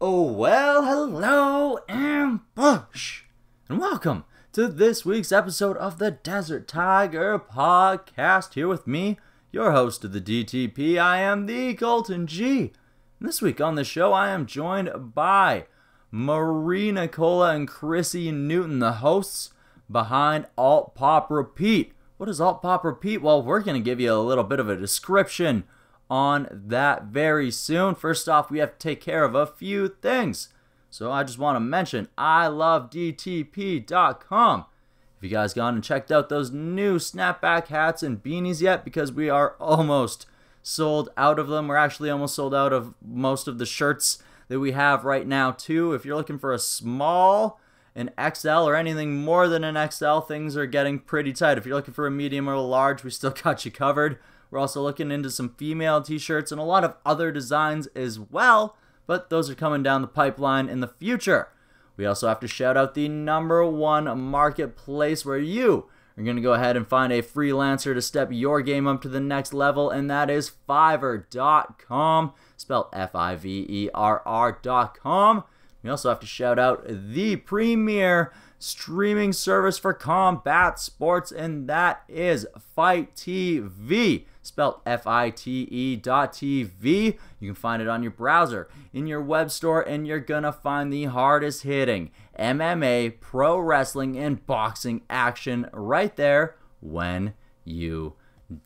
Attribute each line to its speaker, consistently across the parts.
Speaker 1: Oh, well, hello, Ambush, and welcome to this week's episode of the Desert Tiger Podcast. Here with me, your host of the DTP, I am the Colton G. And this week on the show, I am joined by Marie Nicola and Chrissy Newton, the hosts behind Alt Pop Repeat. What is Alt Pop Repeat? Well, we're going to give you a little bit of a description on that very soon. First off, we have to take care of a few things. So I just want to mention I love DTP.com. Have you guys gone and checked out those new snapback hats and beanies yet? Because we are almost sold out of them. We're actually almost sold out of most of the shirts that we have right now, too. If you're looking for a small, an XL, or anything more than an XL, things are getting pretty tight. If you're looking for a medium or a large, we still got you covered. We're also looking into some female t shirts and a lot of other designs as well, but those are coming down the pipeline in the future. We also have to shout out the number one marketplace where you are going to go ahead and find a freelancer to step your game up to the next level, and that is Fiverr.com, spelled F I V E R R.com. We also have to shout out the premier streaming service for combat sports, and that is FITE TV, spelled F I T E dot TV. You can find it on your browser, in your web store, and you're gonna find the hardest hitting MMA, pro wrestling, and boxing action right there when you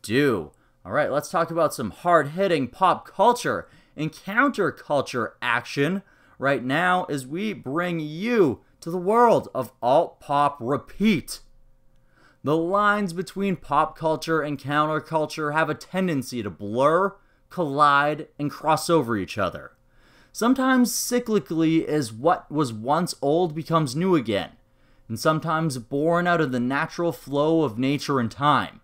Speaker 1: do. All right, let's talk about some hard hitting pop culture and counterculture action right now as we bring you to the world of alt pop repeat. The lines between pop culture and counterculture have a tendency to blur, collide, and cross over each other. Sometimes cyclically, as what was once old becomes new again, and sometimes born out of the natural flow of nature and time.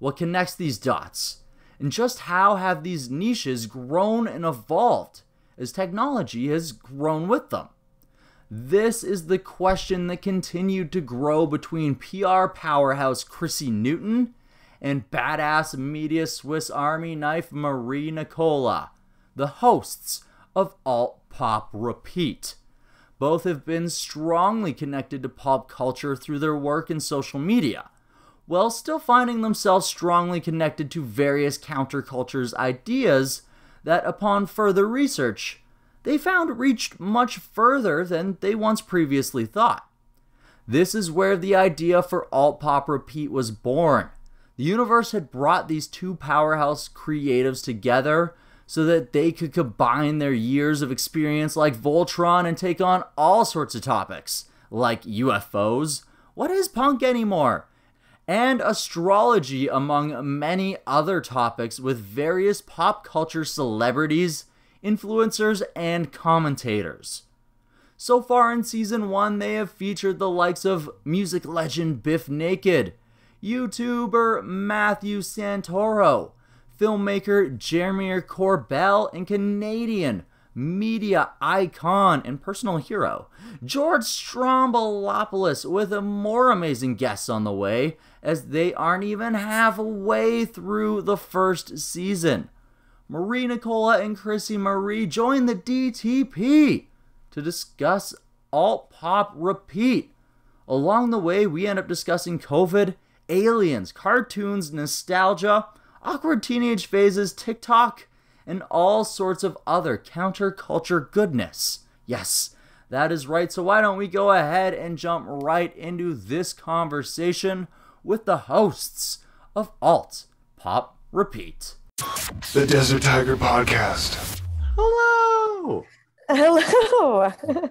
Speaker 1: What connects these dots? And just how have these niches grown and evolved as technology has grown with them? This is the question that continued to grow between PR powerhouse Chrissy Newton and badass media Swiss Army knife Marie Nicola, the hosts of Alt Pop Repeat. Both have been strongly connected to pop culture through their work in social media, while still finding themselves strongly connected to various countercultures ideas that, upon further research, they found reached much further than they once previously thought. This is where the idea for Alt Pop Repeat was born. The universe had brought these two powerhouse creatives together so that they could combine their years of experience like Voltron and take on all sorts of topics, like UFOs, what is punk anymore? And astrology, among many other topics, with various pop culture celebrities influencers, and commentators. So far in season 1, they have featured the likes of music legend Bif Naked, YouTuber Matthew Santoro, filmmaker Jeremy Corbell, and Canadian media icon and personal hero George Stroumboulopoulos with more amazing guests on the way as they aren't even halfway through the first season. Marie Nicola and Chrissy Marie join the DTP to discuss alt pop repeat. Along the way, we end up discussing COVID, aliens, cartoons, nostalgia, awkward teenage phases, TikTok, and all sorts of other counterculture goodness. Yes, that is right. So, why don't we go ahead and jump right into this conversation with the hosts of Alt Pop Repeat?
Speaker 2: The Desert Tiger Podcast.
Speaker 1: Hello.
Speaker 3: Hello.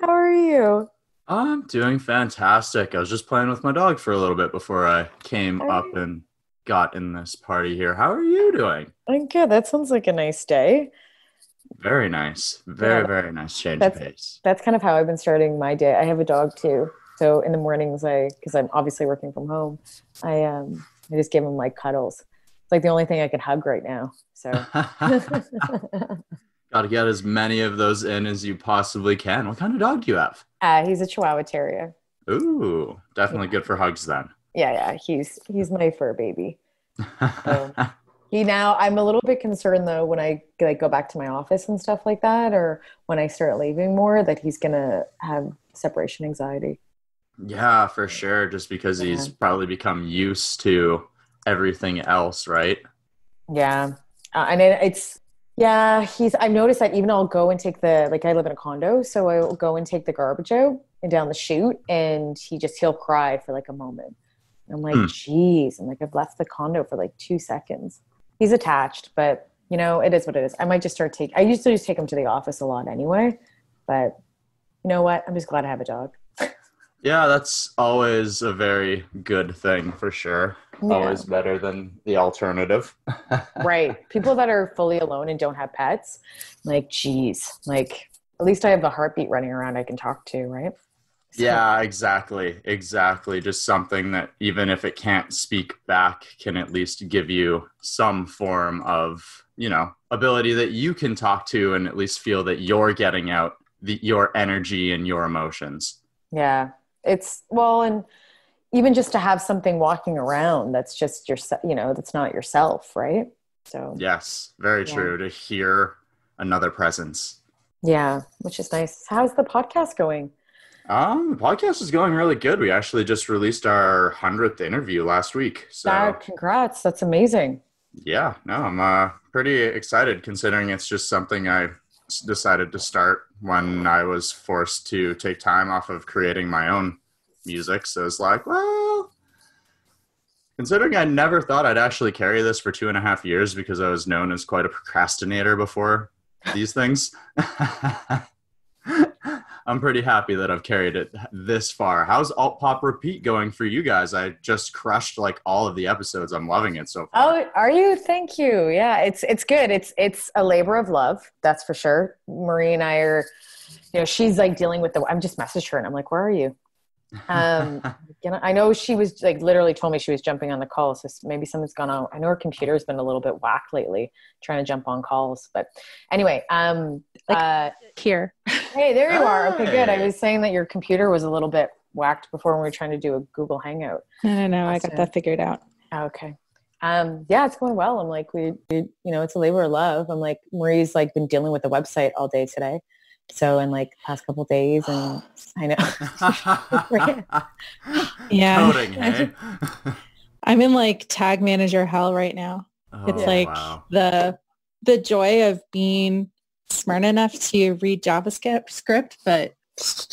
Speaker 3: How are you?
Speaker 1: I'm doing fantastic. I was just playing with my dog for a little bit before I came
Speaker 3: Are
Speaker 1: up and got in this party here. How are you doing?
Speaker 3: I'm good. That sounds like a nice day.
Speaker 1: Very nice. Very,
Speaker 3: Yeah,
Speaker 1: very nice change of
Speaker 3: that's-
Speaker 1: pace.
Speaker 3: That's kind of how I've been starting my day. I have a dog too. So in the mornings, I because I'm obviously working from home, I um I just give him like cuddles. It's like the only thing I could hug right now. So
Speaker 1: Got to get as many of those in as you possibly can. What kind of dog do you have?
Speaker 3: uh, he's a Chihuahua Terrier.
Speaker 1: Ooh, definitely good for hugs then.
Speaker 3: Yeah, yeah. He's he's my fur baby. He now I'm a little bit concerned though when I like go back to my office and stuff like that, or when I start leaving more, that he's gonna have separation anxiety.
Speaker 1: Yeah, for sure. Just because he's probably become used to everything else, right?
Speaker 3: Yeah, uh, and it, it's yeah. He's I've noticed that even I'll go and take the like I live in a condo, so I will go and take the garbage out and down the chute, and he just he'll cry for like a moment. And I'm like,
Speaker 1: Hmm.
Speaker 3: geez, I'm like I've left the condo for like two seconds. He's attached, but you know it is what it is. I might just start taking, I used to just take him to the office a lot anyway, but you know what? I'm just glad I have a dog.
Speaker 1: Yeah, that's always a very good thing for sure.
Speaker 3: Yeah.
Speaker 1: Always better than the alternative.
Speaker 3: right people that are fully alone and don't have pets like geez like at least i have a heartbeat running around i can talk to right So-
Speaker 1: Yeah, exactly. Exactly. Just something that even if it can't speak back can at least give you some form of, you know, ability that you can talk to and at least feel that you're getting out the your energy and your emotions.
Speaker 3: yeah it's well and even just to have something walking around that's just your you know that's not yourself right so
Speaker 1: Yes, very
Speaker 3: Yeah.
Speaker 1: true to hear another presence.
Speaker 3: yeah which is nice how's the podcast going
Speaker 1: Um, the podcast is going really good. We actually just released our 100th interview last week. So,
Speaker 3: congrats that's amazing
Speaker 1: yeah, no, I'm uh, pretty excited considering it's just something i decided to start when I was forced to take time off of creating my own music. So it's like, well, considering I never thought I'd actually carry this for two and a half years because I was known as quite a procrastinator before these things. I'm pretty happy that I've carried it this far. How's Alt Pop Repeat going for you guys? I just crushed like all of the episodes. I'm loving it so far.
Speaker 3: Oh, are you? Thank you. Yeah, it's it's good. It's it's a labor of love, that's for sure. Marie and I are, you know, she's like dealing with the. I'm just messaged her and I'm like, where are you? Um, you know, I know she was like literally told me she was jumping on the call, so maybe something's gone on. I know her computer's been a little bit whacked lately, trying to jump on calls. But anyway, um,
Speaker 4: Like-
Speaker 3: uh,
Speaker 4: here.
Speaker 3: hey, there you are. Okay, good. I was saying that your computer was a little bit whacked before when we were trying to do a Google Hangout.
Speaker 4: No, no, no. I got that figured out.
Speaker 3: Okay. Um, yeah, it's going well. I'm like, we, we, you know, it's a labor of love. I'm like, Marie's like been dealing with the website all day today. So in like past couple days and I know.
Speaker 4: Yeah.
Speaker 1: Coding, hey?
Speaker 4: I'm in like tag manager hell right now. It's
Speaker 1: Oh,
Speaker 4: like
Speaker 1: wow.
Speaker 4: the the joy of being smart enough to read JavaScript script, but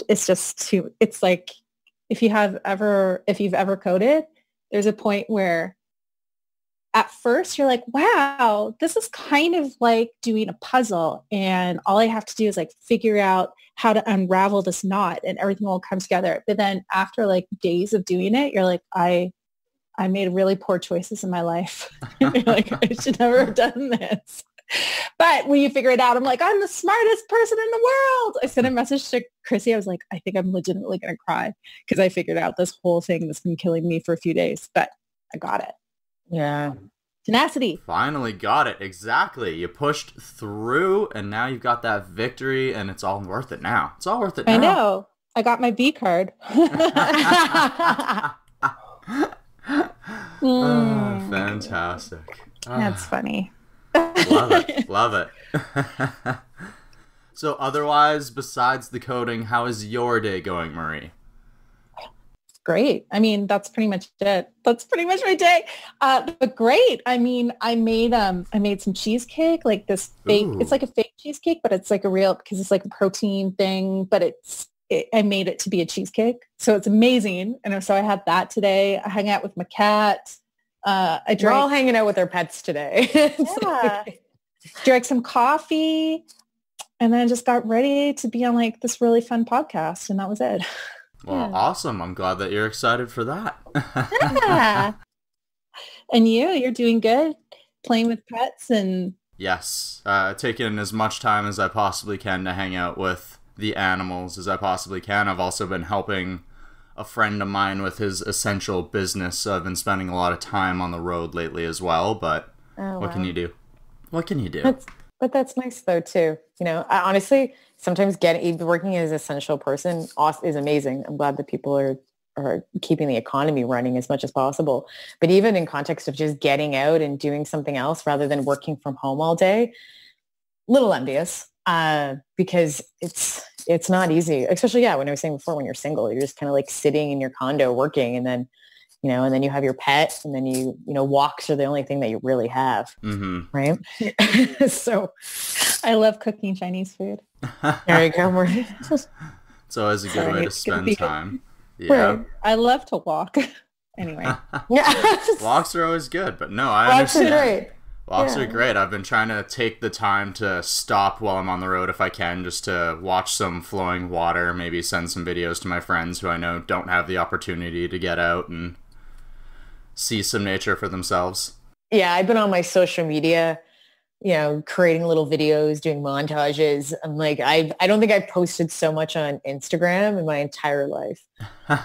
Speaker 4: it's just too it's like if you have ever if you've ever coded, there's a point where at first you're like, wow, this is kind of like doing a puzzle and all I have to do is like figure out how to unravel this knot and everything will come together. But then after like days of doing it, you're like, I I made really poor choices in my life. Like I should never have done this. But when you figure it out, I'm like, I'm the smartest person in the world. I sent a message to Chrissy. I was like, I think I'm legitimately going to cry because I figured out this whole thing that's been killing me for a few days, but I got it.
Speaker 3: Yeah.
Speaker 4: Tenacity.
Speaker 1: Finally got it. Exactly. You pushed through and now you've got that victory and it's all worth it now. It's all worth it now.
Speaker 4: I know. I got my B card.
Speaker 1: Oh,
Speaker 4: Mm.
Speaker 1: fantastic.
Speaker 4: That's
Speaker 1: Ah,
Speaker 4: funny.
Speaker 1: love it. Love it. so otherwise, besides the coding, how is your day going, Marie?
Speaker 4: Great. I mean, that's pretty much it. That's pretty much my day. Uh, but great. I mean, I made um, I made some cheesecake, like this fake.
Speaker 1: Ooh.
Speaker 4: It's like a fake cheesecake, but it's like a real because it's like a protein thing. But it's it, I made it to be a cheesecake, so it's amazing. And so I had that today. I hung out with my cat. Uh, I
Speaker 3: We're all hanging out with our pets today.
Speaker 4: Yeah. drank some coffee, and then I just got ready to be on like this really fun podcast, and that was it.
Speaker 1: Well,
Speaker 4: Yeah.
Speaker 1: awesome. I'm glad that you're excited for that.
Speaker 4: Yeah. and you, you're doing good, playing with pets and
Speaker 1: Yes, uh, taking as much time as I possibly can to hang out with the animals as I possibly can. I've also been helping a friend of mine with his essential business. I've been spending a lot of time on the road lately as well, but
Speaker 3: Oh,
Speaker 1: what can you do? What can you do?
Speaker 3: That's, but that's nice though too. You know, I, honestly, sometimes getting working as an essential person is amazing. I'm glad that people are are keeping the economy running as much as possible. But even in context of just getting out and doing something else rather than working from home all day, little envious uh, because it's it's not easy. Especially yeah, when I was saying before, when you're single, you're just kind of like sitting in your condo working, and then you know, and then you have your pet, and then you you know walks are the only thing that you really have,
Speaker 1: hmm
Speaker 3: right? so
Speaker 4: I love cooking Chinese food.
Speaker 3: there you go.
Speaker 1: It's always a good
Speaker 4: Sorry,
Speaker 1: way to spend
Speaker 4: be-
Speaker 1: time. Yeah.
Speaker 4: Right. I love to walk. anyway,
Speaker 3: yeah,
Speaker 1: Walks are always good, but no, I
Speaker 3: walks are
Speaker 1: understand.
Speaker 3: great.
Speaker 1: Walks
Speaker 3: Yeah.
Speaker 1: are great. I've been trying to take the time to stop while I'm on the road if I can, just to watch some flowing water, maybe send some videos to my friends who I know don't have the opportunity to get out and see some nature for themselves.
Speaker 3: yeah, I've been on my social media, you know, creating little videos, doing montages. I'm like, I I don't think I've posted so much on Instagram in my entire life.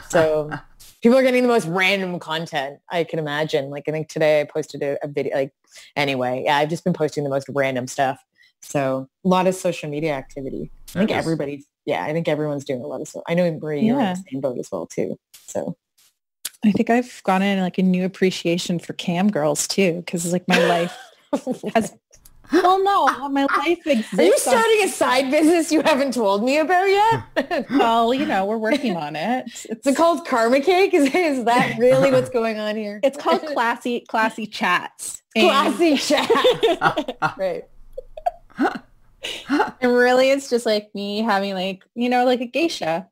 Speaker 3: So people are getting the most random content I can imagine. Like I think today I posted a, a video. Like anyway, yeah, I've just been posting the most random stuff. So a lot of social media activity. I think everybody's. Yeah, I think everyone's doing a lot of stuff. I know Marie, you're in the same boat as well too. So
Speaker 4: I think I've gotten like a new appreciation for cam girls too, because like my life has. Well, no, my life exists.
Speaker 3: Are you starting a side business you haven't told me about yet?
Speaker 4: well, you know, we're working on it. It's,
Speaker 3: called karma cake? Is, is that really what's going on here?
Speaker 4: it's called classy classy chats. And-
Speaker 3: classy chat. right.
Speaker 4: And really, it's just like me having like, you know, like a geisha.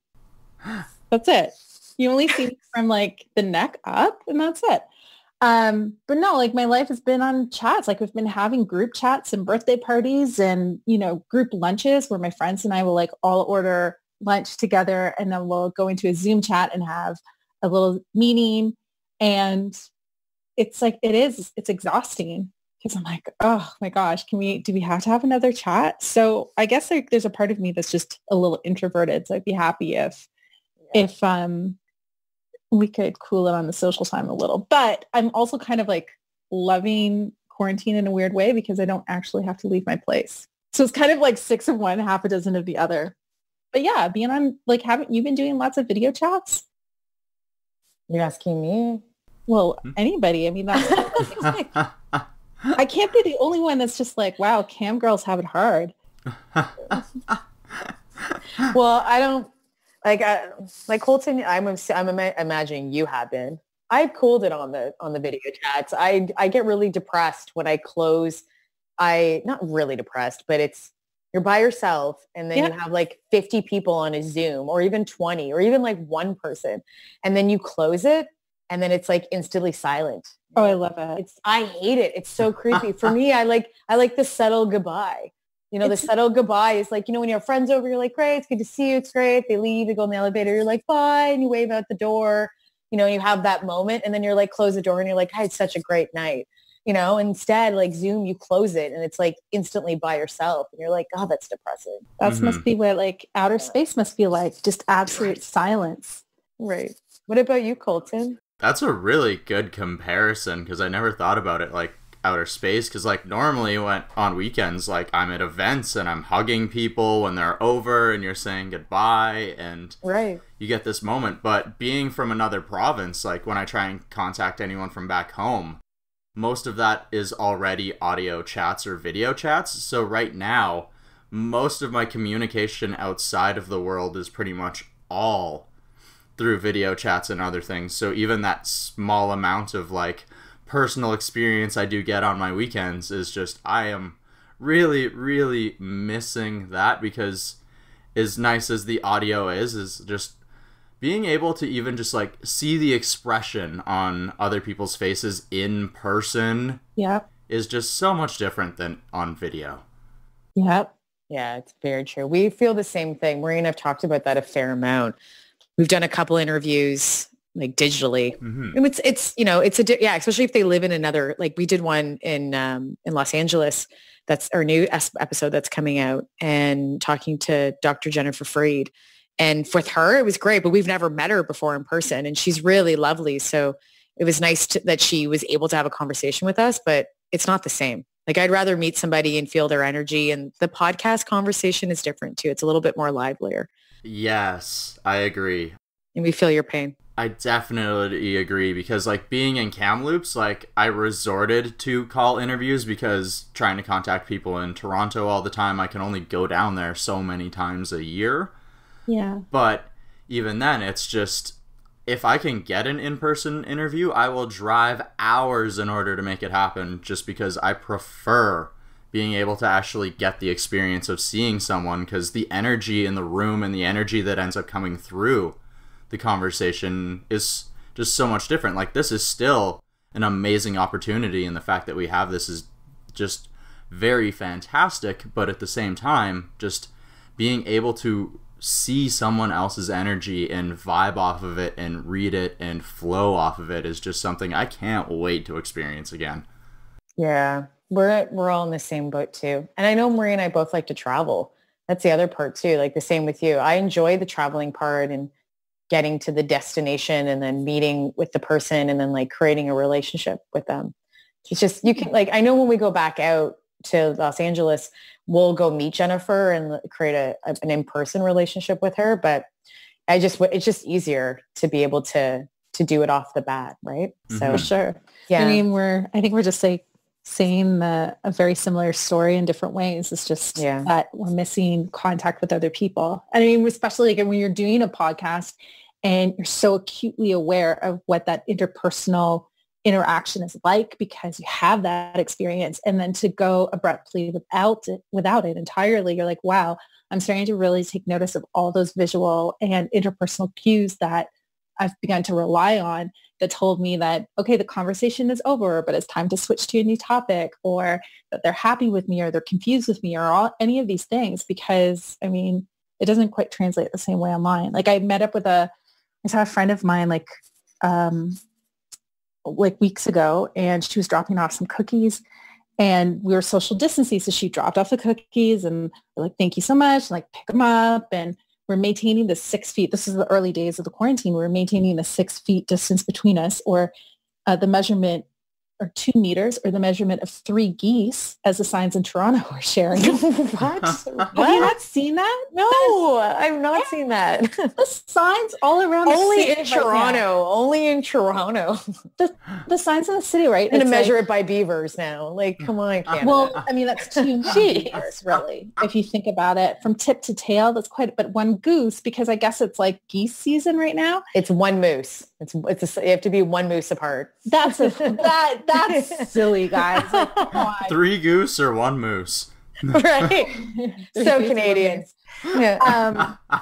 Speaker 4: That's it. You only see from like the neck up and that's it. Um, but no, like my life has been on chats. Like we've been having group chats and birthday parties and, you know, group lunches where my friends and I will like all order lunch together and then we'll go into a Zoom chat and have a little meeting. And it's like, it is, it's exhausting because I'm like, oh my gosh, can we, do we have to have another chat? So I guess like there's a part of me that's just a little introverted. So I'd be happy if, if, um, we could cool it on the social time a little, but I'm also kind of like loving quarantine in a weird way because I don't actually have to leave my place. So it's kind of like six of one, half a dozen of the other. But yeah, being on like, haven't you been doing lots of video chats?
Speaker 3: You're asking me?
Speaker 4: Well, hmm? anybody. I mean, that's, I can't be the only one that's just like, wow, cam girls have it hard.
Speaker 3: Well, I don't like I, like Colton. I'm I'm imagining you have been. I've cooled it on the on the video chats. I I get really depressed when I close. I not really depressed, but it's you're by yourself and then
Speaker 4: Yeah.
Speaker 3: you have like 50 people on a Zoom or even 20 or even like one person and then you close it and then it's like instantly silent.
Speaker 4: Oh, I love it.
Speaker 3: It's I hate it. It's so creepy. For me, I like I like the subtle goodbye. You know, the subtle goodbye is like, you know, when you have friends over, you're like, great, it's good to see you. It's great. They leave, you go in the elevator, you're like, bye, and you wave out the door. You know, you have that moment and then you're like, close the door and you're like, I had such a great night. You know, instead, like Zoom, you close it and it's like instantly by yourself. And you're like, oh, that's depressing.
Speaker 4: That
Speaker 1: Mhm.
Speaker 4: must be what like outer space must be like. Just absolute silence.
Speaker 3: Right. What about you, Colton?
Speaker 1: That's a really good comparison because I never thought about it like outer space because like normally when on weekends like I'm at events and I'm hugging people when they're over and you're saying goodbye and
Speaker 3: Right.
Speaker 1: you get this moment but being from another province like when I try and contact anyone from back home most of that is already audio chats or video chats so right now most of my communication outside of the world is pretty much all through video chats and other things. So even that small amount of like personal experience I do get on my weekends is just I am really really missing that because as nice as the audio is is just being able to even just like see the expression on other people's faces in person
Speaker 4: Yep.
Speaker 1: is just so much different than on video.
Speaker 4: Yep.
Speaker 3: Yeah, it's very true. We feel the same thing. Maureen and I've talked about that a fair amount. We've done a couple interviews like digitally.
Speaker 1: hmm
Speaker 3: And It's it's you know it's a yeah especially if they live in another like we did one in um, in Los Angeles that's our new episode that's coming out and talking to Dr. Jennifer Freed and with her it was great but we've never met her before in person and she's really lovely so it was nice to, that she was able to have a conversation with us but it's not the same like I'd rather meet somebody and feel their energy and the podcast conversation is different too it's a little bit more livelier
Speaker 1: Yes, I agree.
Speaker 4: and we feel your pain.
Speaker 1: I definitely agree because like being in Kamloops, like I resorted to call interviews because trying to contact people in Toronto all the time, I can only go down there so many times a year.
Speaker 4: Yeah.
Speaker 1: But even then, it's just if I can get an in-person interview, I will drive hours in order to make it happen just because I prefer being able to actually get the experience of seeing someone because the energy in the room and the energy that ends up coming through the conversation is just so much different. Like this is still an amazing opportunity, and the fact that we have this is just very fantastic. But at the same time, just being able to see someone else's energy and vibe off of it and read it and flow off of it is just something I can't wait to experience again.
Speaker 3: Yeah, we're we're all in the same boat too. And I know Marie and I both like to travel. That's the other part too. Like the same with you. I enjoy the traveling part and getting to the destination and then meeting with the person and then like creating a relationship with them. It's just you can like I know when we go back out to Los Angeles, we'll go meet Jennifer and create a, an in-person relationship with her, but I just it's just easier to be able to to do it off the bat, right?
Speaker 1: Mhm.
Speaker 3: So
Speaker 4: For sure.
Speaker 3: yeah.
Speaker 4: I mean, we're, I think we're just like saying the, uh, a very similar story in different ways. It's just
Speaker 3: Yeah.
Speaker 4: that we're missing contact with other people. And I mean, especially like when you're doing a podcast and you're so acutely aware of what that interpersonal interaction is like because you have that experience and then to go abruptly without it without it entirely you're like wow i'm starting to really take notice of all those visual and interpersonal cues that i've begun to rely on that told me that okay the conversation is over but it's time to switch to a new topic or that they're happy with me or they're confused with me or all any of these things because i mean it doesn't quite translate the same way online. Like i met up with a i saw a friend of mine like um like weeks ago and she was dropping off some cookies and we were social distancing so she dropped off the cookies and like thank you so much and like pick them up and we're maintaining the six feet this is the early days of the quarantine we are maintaining the six feet distance between us or uh, the measurement or two meters or the measurement of three geese as the signs in toronto were sharing
Speaker 3: what?
Speaker 4: have you not seen that
Speaker 3: No, I've not seen that.
Speaker 4: the signs all around the
Speaker 3: Only
Speaker 4: city
Speaker 3: in
Speaker 4: right now.
Speaker 3: Toronto. Only in Toronto.
Speaker 4: the signs in the city right
Speaker 3: I'm gonna
Speaker 4: It's like-
Speaker 3: measure it by beavers now. Like, mm. come on, Canada.
Speaker 4: Well, I mean, that's two
Speaker 3: Jeez.
Speaker 4: meters, really. If you think about it, from tip to tail, that's quite. But one goose, because I guess it's like geese season right now.
Speaker 3: it's one moose. It's it's a, you have to be one moose apart.
Speaker 4: That's a that that's silly, guys. Like.
Speaker 1: Three goose or one moose?
Speaker 3: right. So
Speaker 4: geese, one
Speaker 3: Canadian. Yeah.
Speaker 4: Um,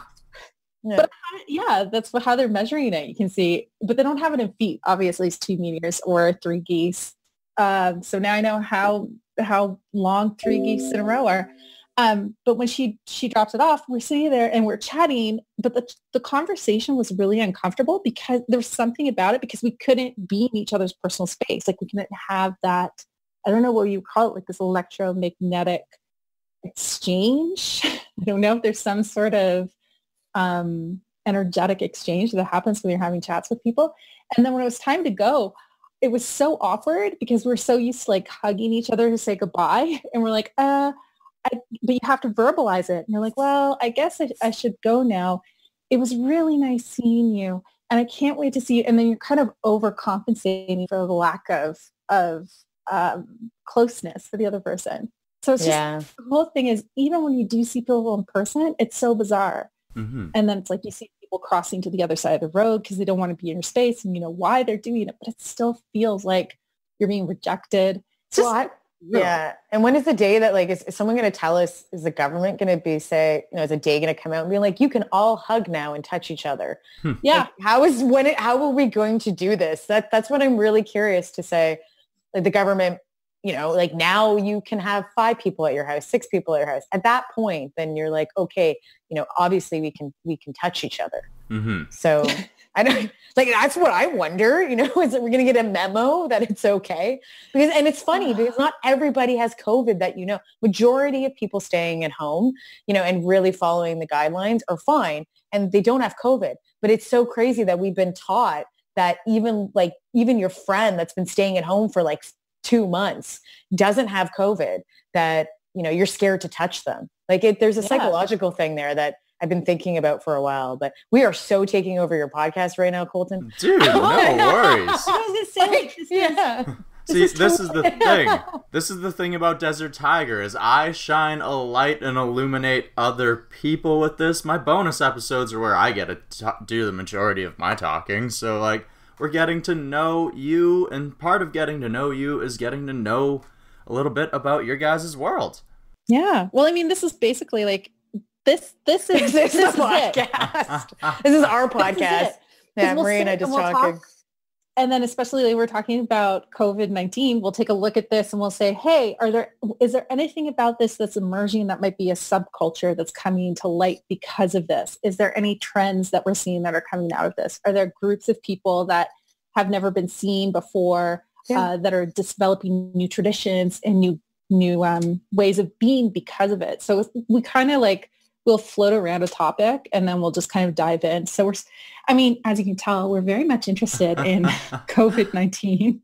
Speaker 3: Yeah.
Speaker 4: but yeah, that's what, how they're measuring it. You can see, but they don't have it in feet. Obviously, it's two meters or three geese. Um, so now I know how how long three geese in a row are. Um, but when she she drops it off, we're sitting there and we're chatting. But the the conversation was really uncomfortable because there was something about it because we couldn't be in each other's personal space. Like we couldn't have that. I don't know what you call it, like this electromagnetic exchange. I don't know if there's some sort of um, energetic exchange that happens when you're having chats with people. And then when it was time to go, it was so awkward because we're so used to like hugging each other to say goodbye. And we're like, uh, I, but you have to verbalize it. And you're like, well, I guess I, I should go now. It was really nice seeing you. And I can't wait to see you. And then you're kind of overcompensating for the lack of, of um, closeness for the other person. So it's just
Speaker 3: yeah.
Speaker 4: the whole thing is even when you do see people in person, it's so bizarre.
Speaker 1: Mm-hmm.
Speaker 4: And then it's like you see people crossing to the other side of the road because they don't want to be in your space and you know why they're doing it, but it still feels like you're being rejected. It's just
Speaker 3: Well, I-
Speaker 4: real.
Speaker 3: Yeah. And when is the day that like is, is someone going to tell us? Is the government going to be say you know is a day going to come out and be like you can all hug now and touch each other?
Speaker 4: yeah.
Speaker 3: Like, how is when it, how are we going to do this? That that's what I'm really curious to say. Like the government, you know, like now you can have five people at your house, six people at your house. At that point, then you're like, okay, you know, obviously we can we can touch each other.
Speaker 1: hmm
Speaker 3: So I don't like that's what I wonder, you know, is that we're gonna get a memo that it's okay? Because and it's funny because not everybody has COVID that you know. Majority of people staying at home, you know, and really following the guidelines are fine and they don't have COVID. But it's so crazy that we've been taught that even like even your friend that's been staying at home for like two months doesn't have COVID, that, you know, you're scared to touch them. Like it, there's a
Speaker 4: Yeah.
Speaker 3: psychological thing there that I've been thinking about for a while. But we are so taking over your podcast right now, Colton.
Speaker 1: Dude, no worries.
Speaker 4: I was say like, this is-
Speaker 3: yeah.
Speaker 1: See,
Speaker 4: is
Speaker 1: this is the thing. This is the thing about Desert Tiger is I shine a light and illuminate other people with this. My bonus episodes are where I get to t- do the majority of my talking. So like we're getting to know you and part of getting to know you is getting to know a little bit about your guys' world.
Speaker 4: Yeah. Well, I mean, this is basically like this. This is
Speaker 3: This is
Speaker 4: this
Speaker 3: the
Speaker 4: is it.
Speaker 3: podcast. This is our
Speaker 4: This is
Speaker 3: podcast.
Speaker 4: it. We'll
Speaker 3: Marie and I just
Speaker 4: we'll
Speaker 3: talking.
Speaker 4: talk- and then especially like we're talking about COVID-19, we'll take a look at this and we'll say, hey, are there is there anything about this that's emerging that might be a subculture that's coming to light because of this? Is there any trends that we're seeing that are coming out of this? Are there groups of people that have never been seen before
Speaker 3: Yeah.
Speaker 4: uh, that are developing new traditions and new new um, ways of being because of it? So we kind of like we'll float around a topic and then we'll just kind of dive in. So we're, I mean, as you can tell, we're very much interested in COVID-19. And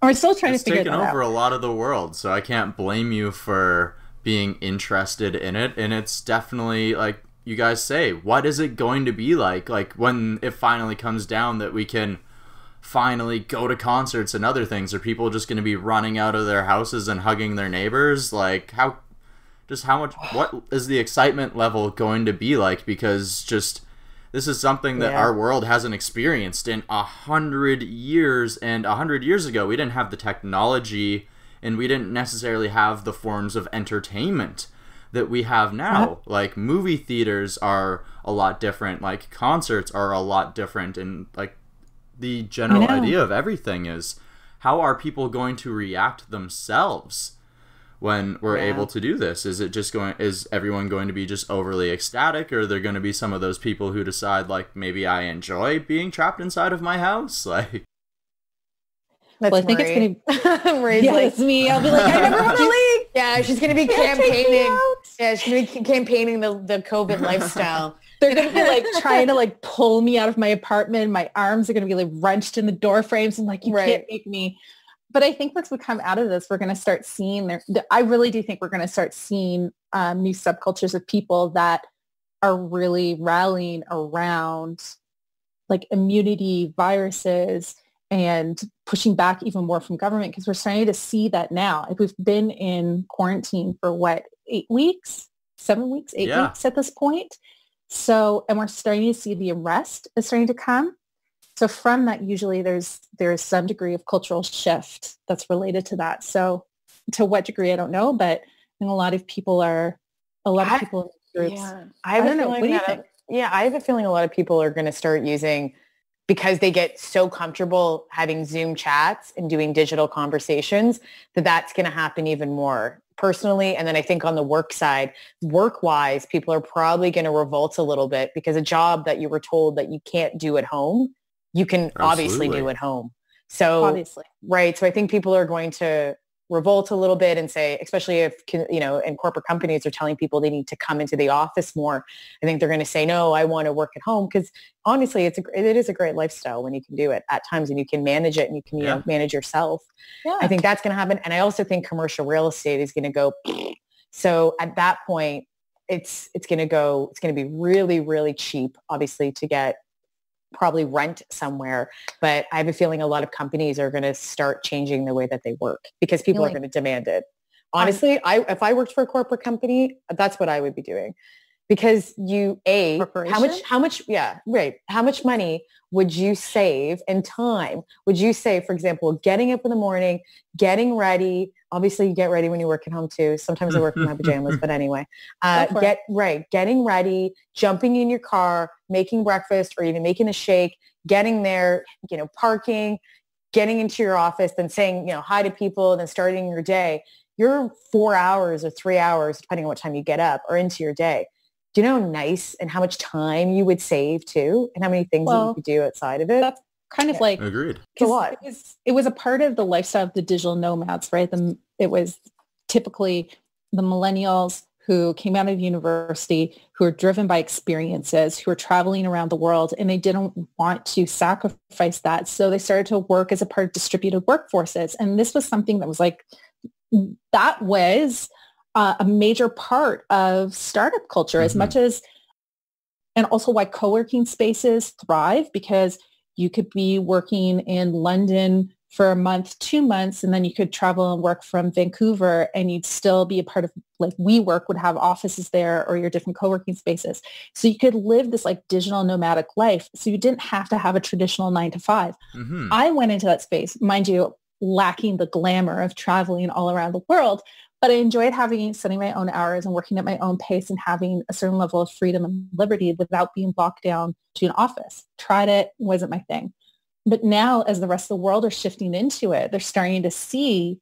Speaker 4: we're still trying
Speaker 1: it's
Speaker 4: to figure
Speaker 1: taken
Speaker 4: that
Speaker 1: over a lot of the world, so I can't blame you for being interested in it. And it's definitely like you guys say, what is it going to be like? Like when it finally comes down that we can finally go to concerts and other things, are people just going to be running out of their houses and hugging their neighbors? Like how, just how much, what is the excitement level going to be like? Because just this is something that
Speaker 3: Yeah.
Speaker 1: our world hasn't experienced in a hundred years. And a hundred years ago, we didn't have the technology and we didn't necessarily have the forms of entertainment that we have now. Uh-huh. Like movie theaters are a lot different, like concerts are a lot different, and like the general idea of everything is how are people going to react themselves when we're
Speaker 3: Yeah.
Speaker 1: able to do this is it just going is everyone going to be just overly ecstatic or are there going to be some of those people who decide like maybe i enjoy being trapped inside of my house like
Speaker 3: That's
Speaker 4: Well, I think it's
Speaker 3: gonna. Marie's
Speaker 4: Yeah,
Speaker 3: like,
Speaker 4: it's me. I'll be like, I never want to leave.
Speaker 3: yeah, she's gonna be
Speaker 4: Can't take me
Speaker 3: campaigning. Yeah, she's gonna be campaigning the the COVID lifestyle.
Speaker 4: They're gonna be like trying to like pull me out of my apartment. My arms are gonna be like wrenched in the door frames and like you
Speaker 3: Right.
Speaker 4: can't make me. But I think once we come out of this, we're gonna start seeing there. I really do think we're gonna start seeing um, new subcultures of people that are really rallying around like immunity viruses and pushing back even more from government because we're starting to see that now. Like we've been in quarantine for what eight weeks, seven weeks, eight
Speaker 1: Yeah.
Speaker 4: weeks at this point. So, and we're starting to see the arrest is starting to come. So from that, usually there's there's some degree of cultural shift that's related to that. So to what degree, I don't know, but I think a lot of people are, a lot of people in groups.
Speaker 3: Yeah, I have
Speaker 4: I
Speaker 3: a
Speaker 4: don't know.
Speaker 3: feeling
Speaker 4: What do you
Speaker 3: that-
Speaker 4: think?
Speaker 3: Yeah, I have a feeling a lot of people are going to start using because they get so comfortable having Zoom chats and doing digital conversations that that's going to happen even more personally. And then I think on the work side, work-wise, people are probably going to revolt a little bit because a job that you were told that you can't do at home, you can obviously do at home. So
Speaker 4: Obviously.
Speaker 3: Right. So I think people are going to revolt a little bit and say, especially if, you know, and corporate companies are telling people they need to come into the office more. I think they're going to say, no, I want to work at home because honestly, it's a, it is a great lifestyle when you can do it at times and you can manage it and you can, you
Speaker 1: Yeah.
Speaker 3: know, manage yourself.
Speaker 4: Yeah.
Speaker 3: I think that's going to happen. And I also think commercial real estate is going to go. So at that point, it's it's going to go. It's going to be really, really cheap, obviously, to get probably rent somewhere. But I have a feeling a lot of companies are going to start changing the way that they work because people are going to demand it. Honestly, I if I worked for a corporate company, that's what I would be doing. Because you a how much how much yeah right how much money would you save and time? Would you save for example getting up in the morning getting ready obviously you get ready when you work at home too sometimes i work in my pajamas but anyway uh, get right getting ready jumping in your car making breakfast or even making a shake getting there you know parking getting into your office then saying you know hi to people then starting your day. You're four hours or three hours depending on what time you get up or into your day do you know how nice and how much time you would save too and how many things
Speaker 4: Well,
Speaker 3: you could do outside of it
Speaker 4: That's kind of
Speaker 3: Yeah.
Speaker 4: like
Speaker 1: agreed
Speaker 3: It's a
Speaker 4: 'cause
Speaker 3: lot.
Speaker 4: It was, it was a part of the lifestyle of the digital nomads, right? The, it was typically the millennials who came out of university, who were driven by experiences, who were traveling around the world, and they didn't want to sacrifice that. So they started to work as a part of distributed workforces. And this was something that was like, that was uh, a major part of startup culture as
Speaker 1: Mhm.
Speaker 4: much as and also why co-working spaces thrive because you could be working in London for a month, two months, and then you could travel and work from Vancouver and you'd still be a part of like WeWork would have offices there or your different co-working spaces. So you could live this like digital nomadic life. So you didn't have to have a traditional nine to 5
Speaker 1: Mhm.
Speaker 4: I went into that space, mind you, lacking the glamour of traveling all around the world, but I enjoyed having setting my own hours and working at my own pace and having a certain level of freedom and liberty without being locked down to an office. Tried it, wasn't my thing. But now as the rest of the world are shifting into it, they're starting to see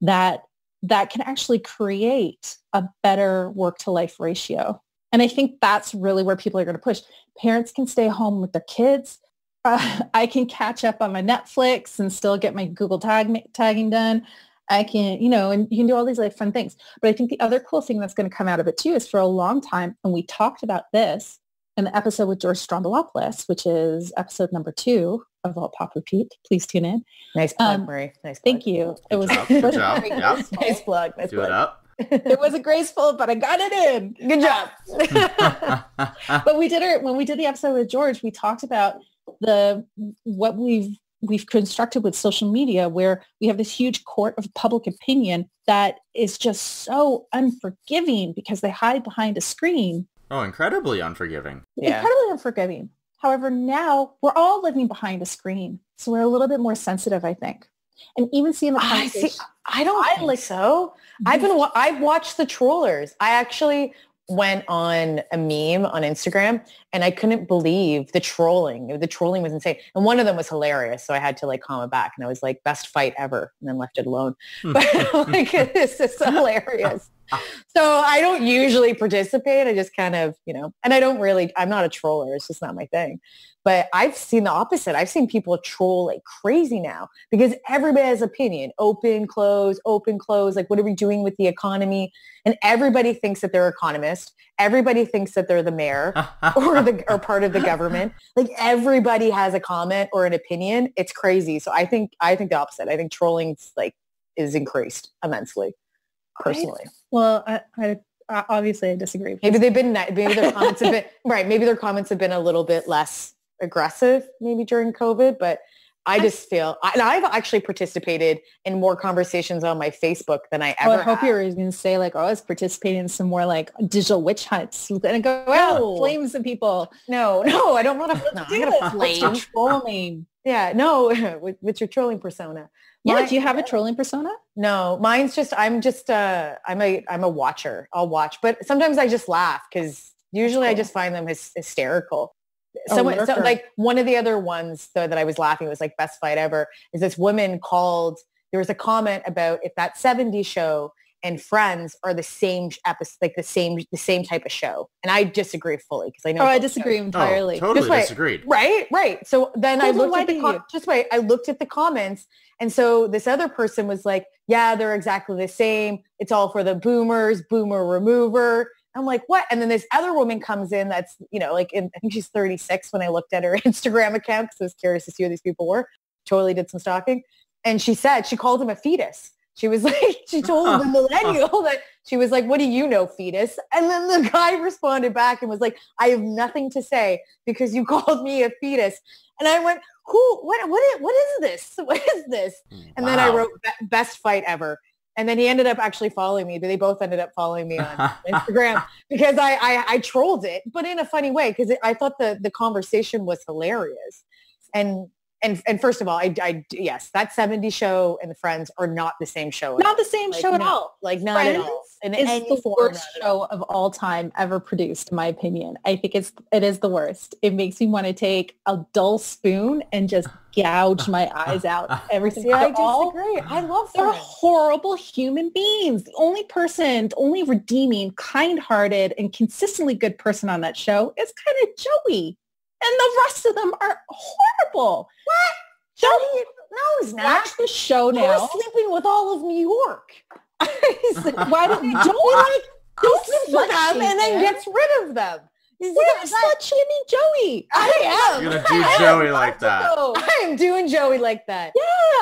Speaker 4: that that can actually create a better work to life ratio. And I think that's really where people are going to push. Parents can stay home with their kids. Uh, I can catch up on my Netflix and still get my Google tag tagging done. I can, you know, and you can do all these like fun things. But I think the other cool thing that's going to come out of it too is for a long time, and we talked about this in the episode with George Stroumboulopoulos, which is episode number two of Alt Pop Repeat. Please tune in.
Speaker 3: Nice plug,
Speaker 4: Um,
Speaker 3: Marie. Nice. Plug.
Speaker 4: Thank you. It was
Speaker 1: job, good
Speaker 4: it was
Speaker 1: job.
Speaker 4: very
Speaker 1: Yeah.
Speaker 3: Nice plug. Nice
Speaker 1: Do it
Speaker 3: plug.
Speaker 1: up.
Speaker 4: It wasn't graceful, but I got it in.
Speaker 3: Good job.
Speaker 4: but we did it when we did the episode with George. We talked about the what we've we've constructed with social media, where we have this huge court of public opinion that is just so unforgiving because they hide behind a screen.
Speaker 1: oh, incredibly unforgiving.
Speaker 3: Yeah.
Speaker 4: Incredibly unforgiving. However, now we're all living behind a screen, so we're a little bit more sensitive, I think. And even seeing the
Speaker 3: I see.
Speaker 4: conversation,
Speaker 3: I don't
Speaker 4: I
Speaker 3: think
Speaker 4: like-
Speaker 3: so. I've been. I've watched the trollers. I actually went on a meme on Instagram and I couldn't believe the trolling. The trolling was insane. And one of them was hilarious. So I had to like comment back and I was like, best fight ever and then left it alone. Hmm. But like, this is hilarious. Ah. So I don't usually participate. I just kind of, you know, and I don't really, I'm not a troller. It's just not my thing. But I've seen the opposite. I've seen people troll like crazy now because everybody has opinion. Open, close, open, close. Like, what are we doing with the economy? And everybody thinks that they're economist. Everybody thinks that they're the mayor or the or part of the government. Like everybody has a comment or an opinion. It's crazy. So I think I think the opposite. I think trolling like is increased immensely. Personally,
Speaker 4: well, I, I, I obviously I disagree.
Speaker 3: maybe they've been maybe their comments have been right. Maybe their comments have been a little bit less aggressive maybe during COVID, but I just feel I, and I've actually participated in more conversations on my Facebook than I
Speaker 4: Oh,
Speaker 3: ever.
Speaker 4: I hope
Speaker 3: have.
Speaker 4: you were going to say like, oh, I was participating in some more like digital witch hunts and go out
Speaker 3: No.
Speaker 4: flames some people.
Speaker 3: No, no, I don't want to. No, I'm
Speaker 4: Do
Speaker 3: gonna
Speaker 4: it.
Speaker 3: Flame.
Speaker 4: your trolling?
Speaker 3: Yeah, no, with, with your trolling persona.
Speaker 4: Yeah,
Speaker 3: My-
Speaker 4: do you have a trolling persona?
Speaker 3: No, mine's just I'm just uh I'm a I'm a watcher. I'll watch, but sometimes I just laugh because usually I just find them hys- hysterical. Someone, so, like one of the other ones though that I was laughing was like best fight ever is this woman called. There was a comment about if that 70 show and Friends are the same episode, like the same the same type of show, and I disagree fully because I know.
Speaker 4: Oh, I disagree
Speaker 3: shows-
Speaker 4: entirely.
Speaker 1: Oh, totally
Speaker 3: Just wait.
Speaker 1: disagreed.
Speaker 3: Right, right. So then I
Speaker 4: Well, then
Speaker 3: looked at the com- just wait. I looked at the comments, and so this other person was like, "Yeah, they're exactly the same. It's all for the boomers, boomer remover." I'm like, "What?" And then this other woman comes in that's you know like in, I think she's 36 when I looked at her Instagram account because I was curious to see who these people were. Totally did some stalking, and she said she called him a fetus. She was like, she told the millennial that she was like, what do you know, fetus? And then the guy responded back and was like, I have nothing to say because you called me a fetus. And I went, who, what, what is, what is this? What is this? And then I wrote best fight ever. And then he ended up actually following me. They both ended up following me on Instagram because I, I, I trolled it, but in a funny way because I thought the, the conversation was hilarious. And and and first of all, I, I yes, that 70 show and the Friends are not the same show.
Speaker 4: Not the same
Speaker 3: Like,
Speaker 4: show at
Speaker 3: no,
Speaker 4: all.
Speaker 3: Like not at all. In
Speaker 4: It's the worst show of all time ever produced, in my opinion. I think it's it is the worst. It makes me want to take a dull spoon and just gouge my eyes out every single
Speaker 3: I
Speaker 4: they're
Speaker 3: disagree. I love
Speaker 4: They're
Speaker 3: Friends.
Speaker 4: horrible human beings. The only person, the only redeeming, kind-hearted, and consistently good person on that show is kind of Joey. And the rest of them are horrible. What? Joey,
Speaker 3: No, he's not.
Speaker 4: watch the show
Speaker 3: He
Speaker 4: now.
Speaker 3: was sleeping with all of New York. He's like,
Speaker 4: Why don't you don't
Speaker 3: like
Speaker 4: don't
Speaker 3: sleeps with them and then
Speaker 4: slut-shame
Speaker 3: gets rid of them. He's
Speaker 4: We're
Speaker 3: like,
Speaker 4: slut shaming Joey.
Speaker 3: I am.
Speaker 1: You're gonna do Joey like that.
Speaker 3: I am doing Joey like that.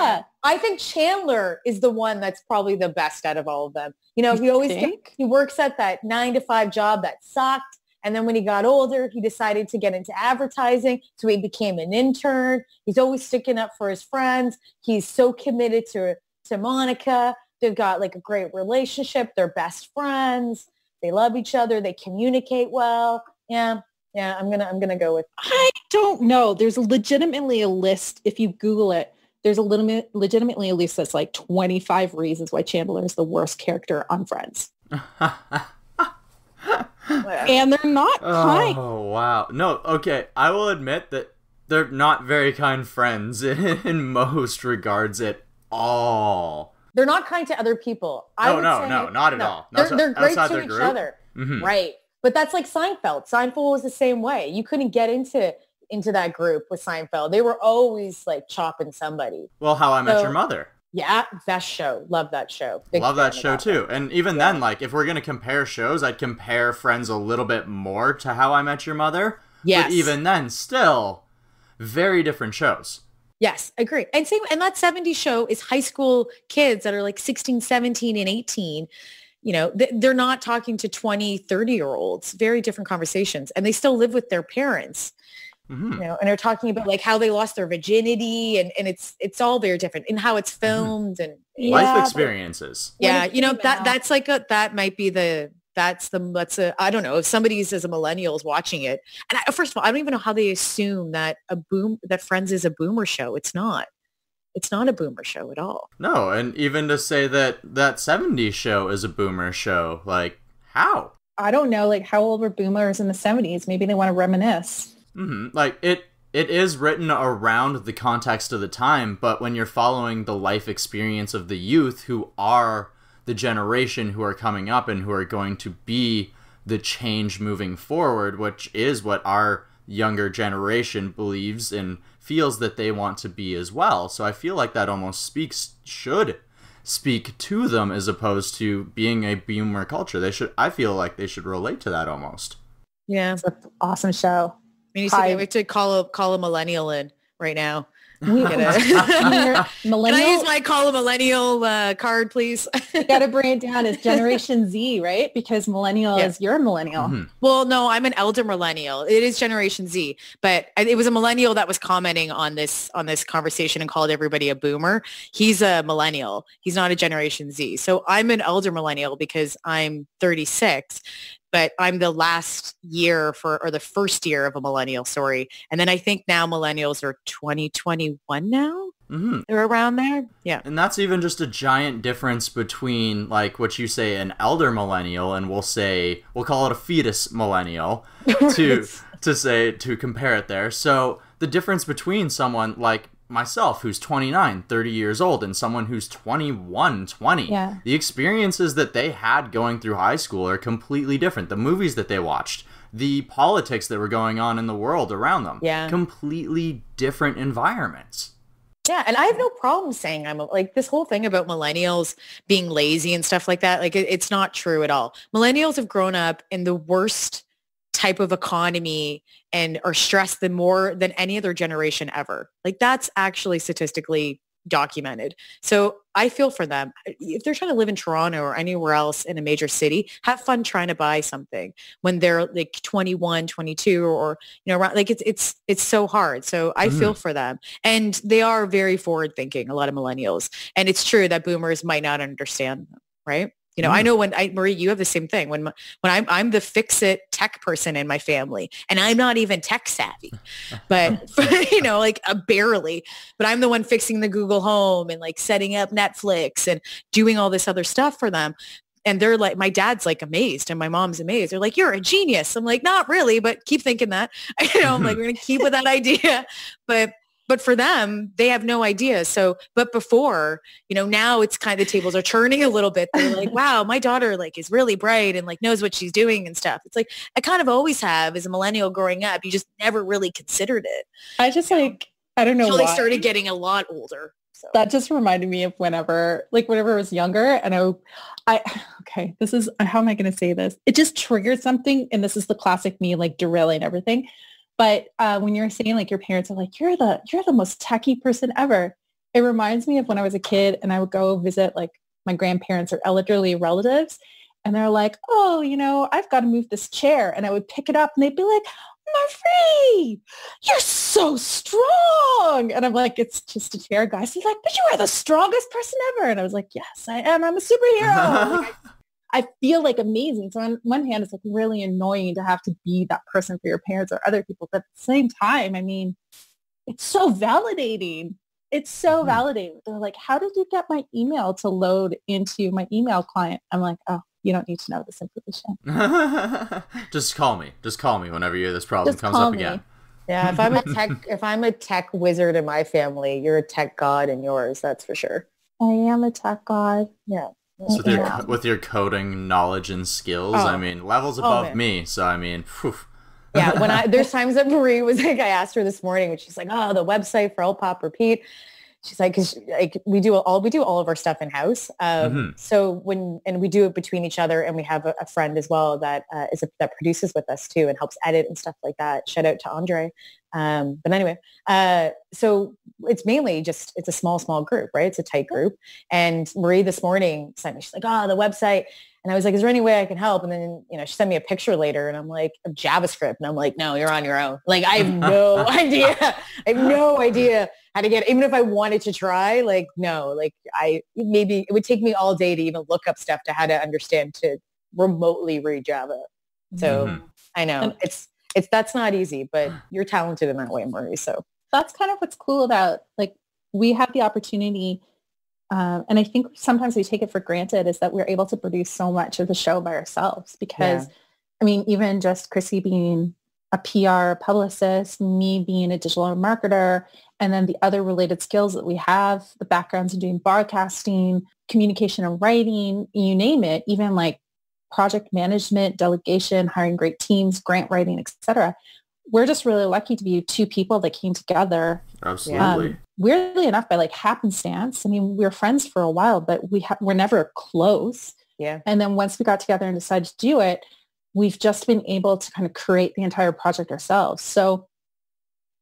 Speaker 4: Yeah.
Speaker 3: I think Chandler is the one that's probably the best out of all of them. You know, he always
Speaker 4: think?
Speaker 3: he works at that nine to five job that sucked. And then when he got older, he decided to get into advertising. So he became an intern. He's always sticking up for his friends. He's so committed to, to Monica. They've got like a great relationship. They're best friends. They love each other. They communicate well. Yeah. Yeah. I'm going to, I'm going to go with.
Speaker 4: I don't know. There's legitimately a list. If you Google it, there's a little legitimately a list that's like 25 reasons why Chandler is the worst character on Friends. and they're not kind.
Speaker 1: Oh wow. No, okay. I will admit that they're not very kind friends in most regards at all.
Speaker 3: They're not kind to other people. I
Speaker 1: No,
Speaker 3: would
Speaker 1: no,
Speaker 3: say-
Speaker 1: no, not at all.
Speaker 3: They're,
Speaker 1: Not
Speaker 3: they're great to each
Speaker 1: group.
Speaker 3: other,
Speaker 1: Mhm.
Speaker 3: right? But that's like Seinfeld. Seinfeld was the same way. You couldn't get into into that group with Seinfeld. They were always like chopping somebody.
Speaker 1: Well, How I Met Your Mother.
Speaker 3: Yeah, best show. Love that show. Big
Speaker 1: Love that show too. And even then, like, if we're gonna compare shows, I'd compare Friends a little bit more to How I Met Your Mother.
Speaker 3: Yes.
Speaker 1: But even then, still, very different shows.
Speaker 3: Yes, agree. And same and that 70s show is high school kids that are like 16, 17 and 18. You know, they're not talking to 20, 30 year olds. Very different conversations and they still live with their parents.
Speaker 1: Hmm
Speaker 3: You know, and they're talking about like how they lost their virginity and and it's it's all very different and how it's filmed and
Speaker 4: Yeah,
Speaker 1: Life experiences.
Speaker 4: When
Speaker 3: yeah, you know that
Speaker 4: out-
Speaker 3: that's like a that might be the that's the that's a I don't know if somebody's as a millennial is watching it and I, first of all I don't even know how they assume that a boom that Friends is a boomer show. It's not. It's not a boomer show at all.
Speaker 1: No, and even to say that that 70s show is a boomer show, like, how?
Speaker 4: I don't know, like how old were boomers in the 70s? Maybe they want to reminisce.
Speaker 1: Hmm Like it it is written around the context of the time, but when you're following the life experience of the youth who are the generation who are coming up and who are going to be the change moving forward, which is what our younger generation believes and feels that they want to be as well. So I feel like that almost speaks should speak to them as opposed to being a boomer culture. They should I feel like they should relate to that almost.
Speaker 3: Yeah.
Speaker 4: It's an awesome show.
Speaker 3: We need
Speaker 4: Hi.
Speaker 3: to, we have to call a call a millennial in right now.
Speaker 4: We, millennial,
Speaker 3: Can I use my call a millennial uh, card, please?
Speaker 4: you got to bring it down as Generation Z, right? Because millennial
Speaker 3: Yeah.
Speaker 4: is your millennial.
Speaker 1: Mhm.
Speaker 3: Well, no, I'm an elder millennial. It is Generation Z, but it was a millennial that was commenting on this on this conversation and called everybody a boomer. He's a millennial. He's not a Generation Z. So I'm an elder millennial because I'm 36, but I'm the last year for or the first year of a millennial. Sorry, and then I think now millennials are 2021 now.
Speaker 1: hmm
Speaker 3: They're around there. Yeah.
Speaker 1: And that's even just a giant difference between like what you say an elder millennial and we'll say we'll call it a fetus millennial to to say to compare it there. So the difference between someone like myself who's 29, 30 years old and someone who's 21, 20.
Speaker 4: Yeah.
Speaker 1: The experiences that they had going through high school are completely different. The movies that they watched, the politics that were going on in the world around them.
Speaker 3: Yeah.
Speaker 1: Completely different environments.
Speaker 3: Yeah, and I have no problem saying I'm a, like this whole thing about millennials being lazy and stuff like that. Like it, it's not true at all. Millennials have grown up in the worst type of economy and are stressed than more than any other generation ever. Like that's actually statistically documented. So I feel for them. If they're trying to live in Toronto or anywhere else in a major city, have fun trying to buy something when they're like 21, 22 or you know around like it's it's it's so hard. So I
Speaker 1: Mhm.
Speaker 3: feel for them. And they are very forward thinking, a lot of millennials. And it's true that boomers might not understand them, right? You know, I
Speaker 1: Mm.
Speaker 3: know when I Marie, you have the same thing. When when I'm I'm the fix it tech person in my family, and I'm not even tech savvy, but you know, like uh, barely. But I'm the one fixing the Google Home and like setting up Netflix and doing all this other stuff for them. And they're like, my dad's like amazed, and my mom's amazed. They're like, "You're a genius." I'm like, "Not really, but keep thinking that." You know, I'm like, "We're gonna keep with that idea," but but for them they have no idea. So but before you know now it's kind of the tables are turning a little bit. They're like wow my daughter like is really bright and like knows what she's doing and stuff. It's like i kind of always have as a millennial growing up you just never really considered it.
Speaker 4: I just like, I don't know
Speaker 3: until
Speaker 4: why.
Speaker 3: they started getting a lot older so.
Speaker 4: That just reminded me of whenever like whenever I was younger and I I okay this is how am I going to say this? It just triggered something and this is the classic me like derailing everything but uh, when you're saying like your parents are like you're the you're the most techie person ever it reminds me of when I was a kid and I would go visit like my grandparents or elderly relatives and they're like, oh, you know, I've got to move this chair. And I would pick it up and they'd be like, Marie, you're so strong. And I'm like, it's just a chair, guys. He's like, but you are the strongest person ever. And I was like, yes, I am. I'm a superhero. like, I, I feel like amazing. So on one hand, it's like really annoying to have to be that person for your parents or other people. But at the same time, I mean, it's so validating. It's so mm-hmm. validating. They're like, how did you get my email to load into my email client? I'm like, oh, you don't need to know this information.
Speaker 1: Just call me. Just call me whenever you this problem Just comes up me. again.
Speaker 3: Yeah, if I'm a tech if I'm a tech wizard in my family, you're a tech god in yours, that's for sure.
Speaker 4: I am a tech god.
Speaker 3: Yeah.
Speaker 1: So with your with your coding knowledge and skills, oh. I mean, levels oh, above oh, me. So I mean, whew.
Speaker 3: yeah. When I there's times that Marie was like, I asked her this morning, and she's like, "Oh, the website for Pop Repeat." She's like because like we do all we do all of our stuff in house um, mm-hmm. so when and we do it between each other and we have a, a friend as well that uh, is a, that produces with us too and helps edit and stuff like that shout out to andre um, but anyway uh, so it's mainly just it's a small small group right it's a tight group and marie this morning sent me she's like oh the website and I was like, is there any way I can help? And then, you know, she sent me a picture later and I'm like, JavaScript. And I'm like, no, you're on your own. Like, I have no idea. I have no idea how to get, even if I wanted to try, like, no, like I, maybe it would take me all day to even look up stuff to how to understand to remotely read Java. So mm-hmm. I know it's, it's, that's not easy, but you're talented in that way, Marie. So
Speaker 4: that's kind of what's cool about like, we have the opportunity um, and I think sometimes we take it for granted is that we're able to produce so much of the show by ourselves because, yeah. I mean, even just Chrissy being a PR publicist, me being a digital marketer, and then the other related skills that we have, the backgrounds in doing broadcasting, communication and writing, you name it, even like project management, delegation, hiring great teams, grant writing, etc. We're just really lucky to be two people that came together.
Speaker 1: Absolutely.
Speaker 4: Um, weirdly enough, by like happenstance, I mean, we were friends for a while, but we ha- we're never close.
Speaker 3: Yeah.
Speaker 4: And then once we got together and decided to do it, we've just been able to kind of create the entire project ourselves. So,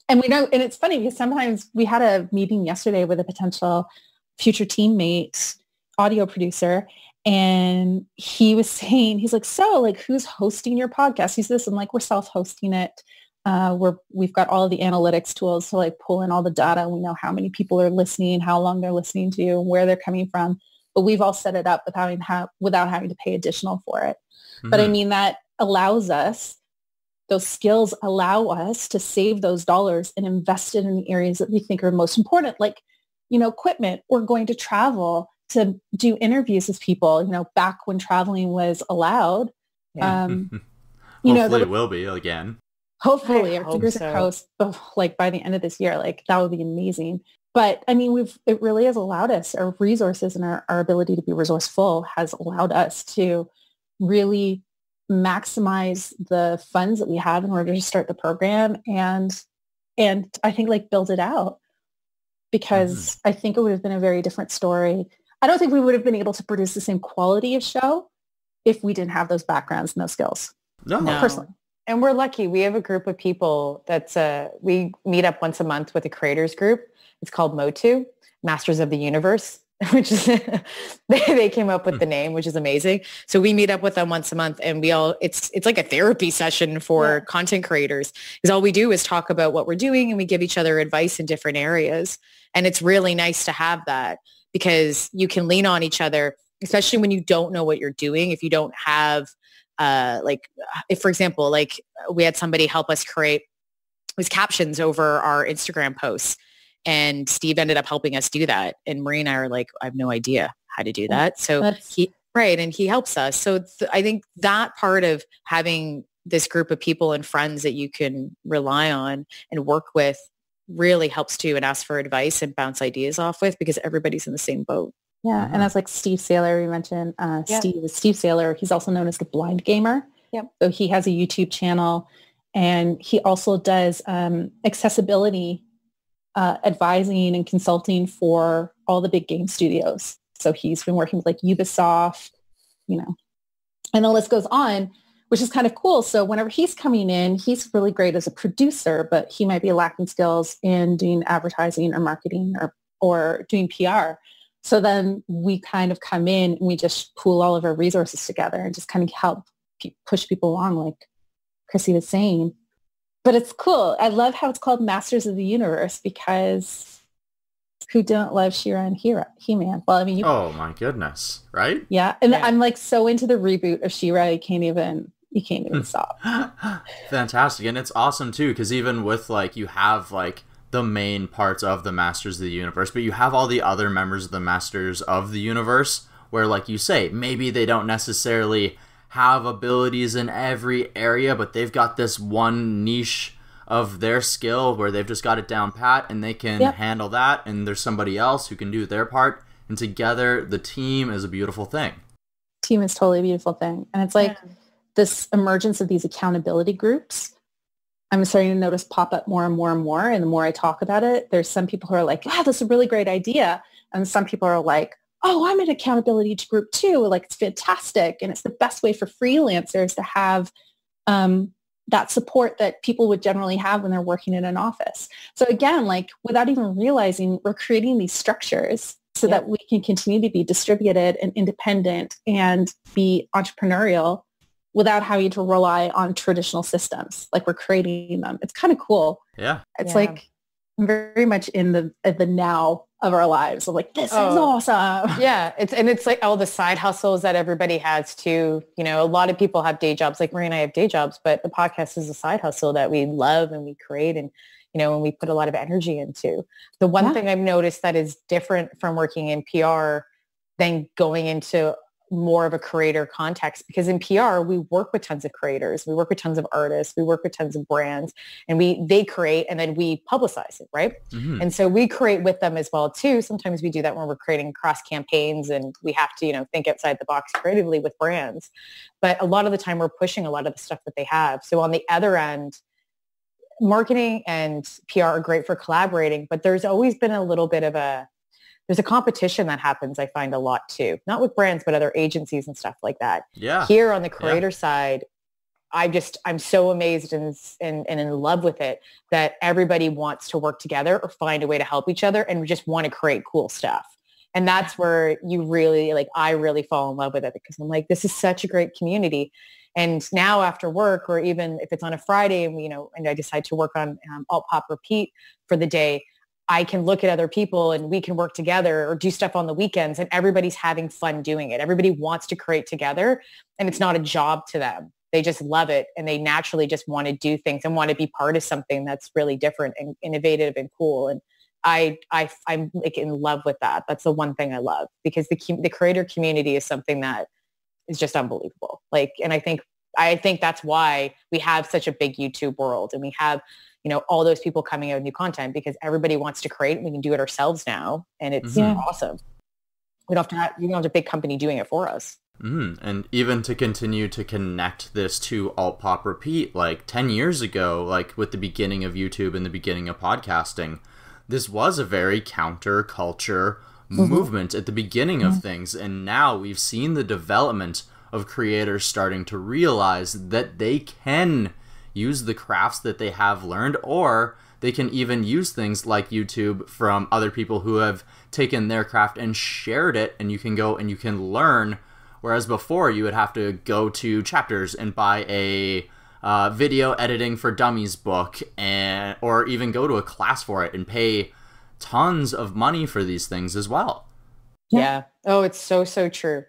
Speaker 4: and we know, and it's funny because sometimes we had a meeting yesterday with a potential future teammate, audio producer, and he was saying, he's like, so like, who's hosting your podcast? He's this, I'm like, we're self-hosting it uh, we're, we've got all the analytics tools to like pull in all the data. We know how many people are listening, how long they're listening to, you, where they're coming from. But we've all set it up without having, ha- without having to pay additional for it. Mm-hmm. But I mm-hmm. mean, that allows us, those skills allow us to save those dollars and invest it in the areas that we think are most important, like, you know, equipment. We're going to travel to do interviews with people, you know, back when traveling was allowed. Yeah. Um,
Speaker 1: you know, it will be again
Speaker 4: hopefully our fingers so. crossed like by the end of this year like that would be amazing but i mean we've it really has allowed us our resources and our, our ability to be resourceful has allowed us to really maximize the funds that we have in order to start the program and and i think like build it out because mm-hmm. i think it would have been a very different story i don't think we would have been able to produce the same quality of show if we didn't have those backgrounds and those skills
Speaker 1: no, no.
Speaker 4: personally
Speaker 3: and we're lucky. We have a group of people that's uh, we meet up once a month with a creators group. It's called MOTU, Masters of the Universe, which is they, they came up with the hmm. name, which is amazing. So we meet up with them once a month and we all it's it's like a therapy session for yeah. content creators. Because all we do is talk about what we're doing and we give each other advice in different areas. And it's really nice to have that because you can lean on each other, especially when you don't know what you're doing. If you don't have uh, like if for example like we had somebody help us create these captions over our instagram posts and steve ended up helping us do that and marie and i are like i have no idea how to do that so That's... he right and he helps us so th- i think that part of having this group of people and friends that you can rely on and work with really helps too and ask for advice and bounce ideas off with because everybody's in the same boat
Speaker 4: yeah, mm-hmm. and that's like Steve Saylor, we mentioned. Uh, yep. Steve is Steve Saylor. He's also known as the Blind Gamer.
Speaker 3: Yep.
Speaker 4: So he has a YouTube channel, and he also does um, accessibility uh, advising and consulting for all the big game studios. So he's been working with like Ubisoft, you know, and the list goes on, which is kind of cool. So whenever he's coming in, he's really great as a producer, but he might be lacking skills in doing advertising or marketing or or doing PR. So then we kind of come in and we just pool all of our resources together and just kind of help push people along, like Chrissy was saying. But it's cool. I love how it's called Masters of the Universe because who don't love She-Ra and He-Ra, He-Man? Well, I mean, you,
Speaker 1: Oh my goodness, right?
Speaker 4: yeah. And
Speaker 3: Yeah.
Speaker 4: I'm like so into the reboot of She-Ra, you can't even, you can't even stop.
Speaker 1: Fantastic. And it's awesome too, because even with like you have like the main parts of the Masters of the Universe, but you have all the other members of the Masters of the Universe where like you say, maybe they don't necessarily have abilities in every area, but they've got this one niche of their skill where they've just got it down pat and they can
Speaker 4: Yep.
Speaker 1: handle that and there's somebody else who can do their part and together the team is a beautiful thing.
Speaker 4: Team is totally a beautiful thing. And it's like, this emergence of these accountability groups i'm starting to notice pop up more and more and more and the more i talk about it there's some people who are like wow that's a really great idea and some people are like oh i'm an accountability group too like it's fantastic and it's the best way for freelancers to have um, that support that people would generally have when they're working in an office so again like without even realizing we're creating these structures so
Speaker 3: Yeah.
Speaker 4: that we can continue to be distributed and independent and be entrepreneurial without having to rely on traditional systems. Like we're creating them. It's kind of cool.
Speaker 1: Yeah.
Speaker 4: It's
Speaker 3: Yeah.
Speaker 4: like I'm very much in the the now of our lives. I'm like, this is
Speaker 3: Oh.
Speaker 4: awesome.
Speaker 3: yeah it's and it's like all the side hustles that everybody has too you know a lot of people have day jobs like marie and i have day jobs but the podcast is a side hustle that we love and we create and you know and we put a lot of energy into the one
Speaker 4: Yeah.
Speaker 3: thing i've noticed that is different from working in pr than going into more of a creator context because in PR we work with tons of creators, we work with tons of artists, we work with tons of brands and we they create and then we publicize it, right?
Speaker 1: Mhm.
Speaker 3: And so we create with them as well too. Sometimes we do that when we're creating cross campaigns and we have to, you know, think outside the box creatively with brands. But a lot of the time we're pushing a lot of the stuff that they have. So on the other end, marketing and PR are great for collaborating, but there's always been a little bit of a there's a competition that happens I find a lot too. Not with brands but other agencies and stuff like that
Speaker 1: Yeah.
Speaker 3: here on the creator side i just i'm so amazed and, and and in love with it that everybody wants to work together or find a way to help each other and just want to create cool stuff and that's where you really like i really fall in love with it because i'm like this is such a great community and now after work or even if it's on a friday and we, you know and i decide to work on um, alt pop repeat for the day I can look at other people and we can work together or do stuff on the weekends and everybody's having fun doing it. Everybody wants to create together and it's not a job to them. They just love it and they naturally just want to do things and want to be part of something that's really different and innovative and cool. And I, I, I'm like in love with that. That's the one thing I love because the, the creator community is something that is just unbelievable. Like, and I think, I think that's why we have such a big YouTube world and we have you know, all those people coming out with new content because everybody wants to create. And we can do it ourselves now, and it's
Speaker 1: Mhm.
Speaker 3: awesome. We don't have to have we don't have a big company doing it for us.
Speaker 1: Mm, and even to continue to connect this to alt pop repeat, like 10 years ago, like with the beginning of YouTube and the beginning of podcasting, this was a very counterculture movement at the beginning of things. And now we've seen the development of creators starting to realize that they can use the crafts that they have learned or they can even use things like YouTube from other people who have taken their craft and shared it and you can go and you can learn whereas before you would have to go to chapters and buy a uh, video editing for dummies book and or even go to a class for it and pay tons of money for these things as well
Speaker 4: Yeah.
Speaker 3: Yeah. Oh, it's so so true.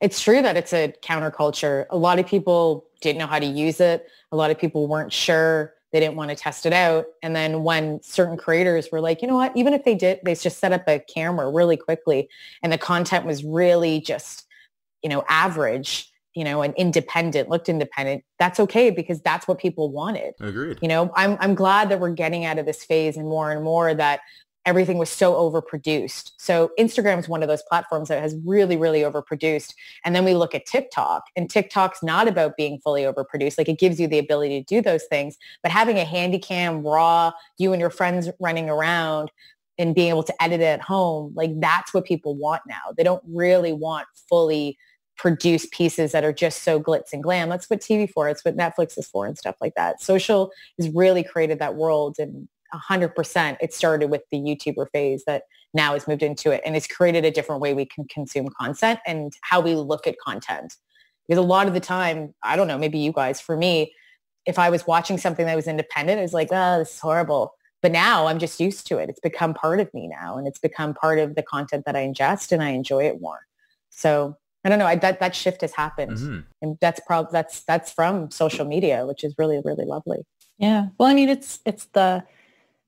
Speaker 3: It's true that it's a counterculture. A lot of people didn't know how to use it. A lot of people weren't sure. They didn't want to test it out. And then when certain creators were like, you know what, even if they did, they just set up a camera really quickly and the content was really just, you know, average, you know, and independent, looked independent. That's okay because that's what people wanted
Speaker 1: agreed
Speaker 3: you know i'm i'm glad that we're getting out of this phase and more and more that everything was so overproduced so instagram is one of those platforms that has really really overproduced and then we look at tiktok and tiktok's not about being fully overproduced like it gives you the ability to do those things but having a handy cam raw you and your friends running around and being able to edit it at home like that's what people want now they don't really want fully produce pieces that are just so glitz and glam. That's what TV for. It's what Netflix is for and stuff like that. Social has really created that world and 100% it started with the YouTuber phase that now has moved into it and it's created a different way we can consume content and how we look at content. Because a lot of the time, I don't know, maybe you guys, for me, if I was watching something that was independent, it was like, oh, this is horrible. But now I'm just used to it. It's become part of me now and it's become part of the content that I ingest and I enjoy it more. So I don't know. I, that, that shift has happened
Speaker 1: Mhm.
Speaker 3: and that's probably, that's, that's from social media, which is really, really lovely.
Speaker 4: Yeah. Well, I mean, it's it's the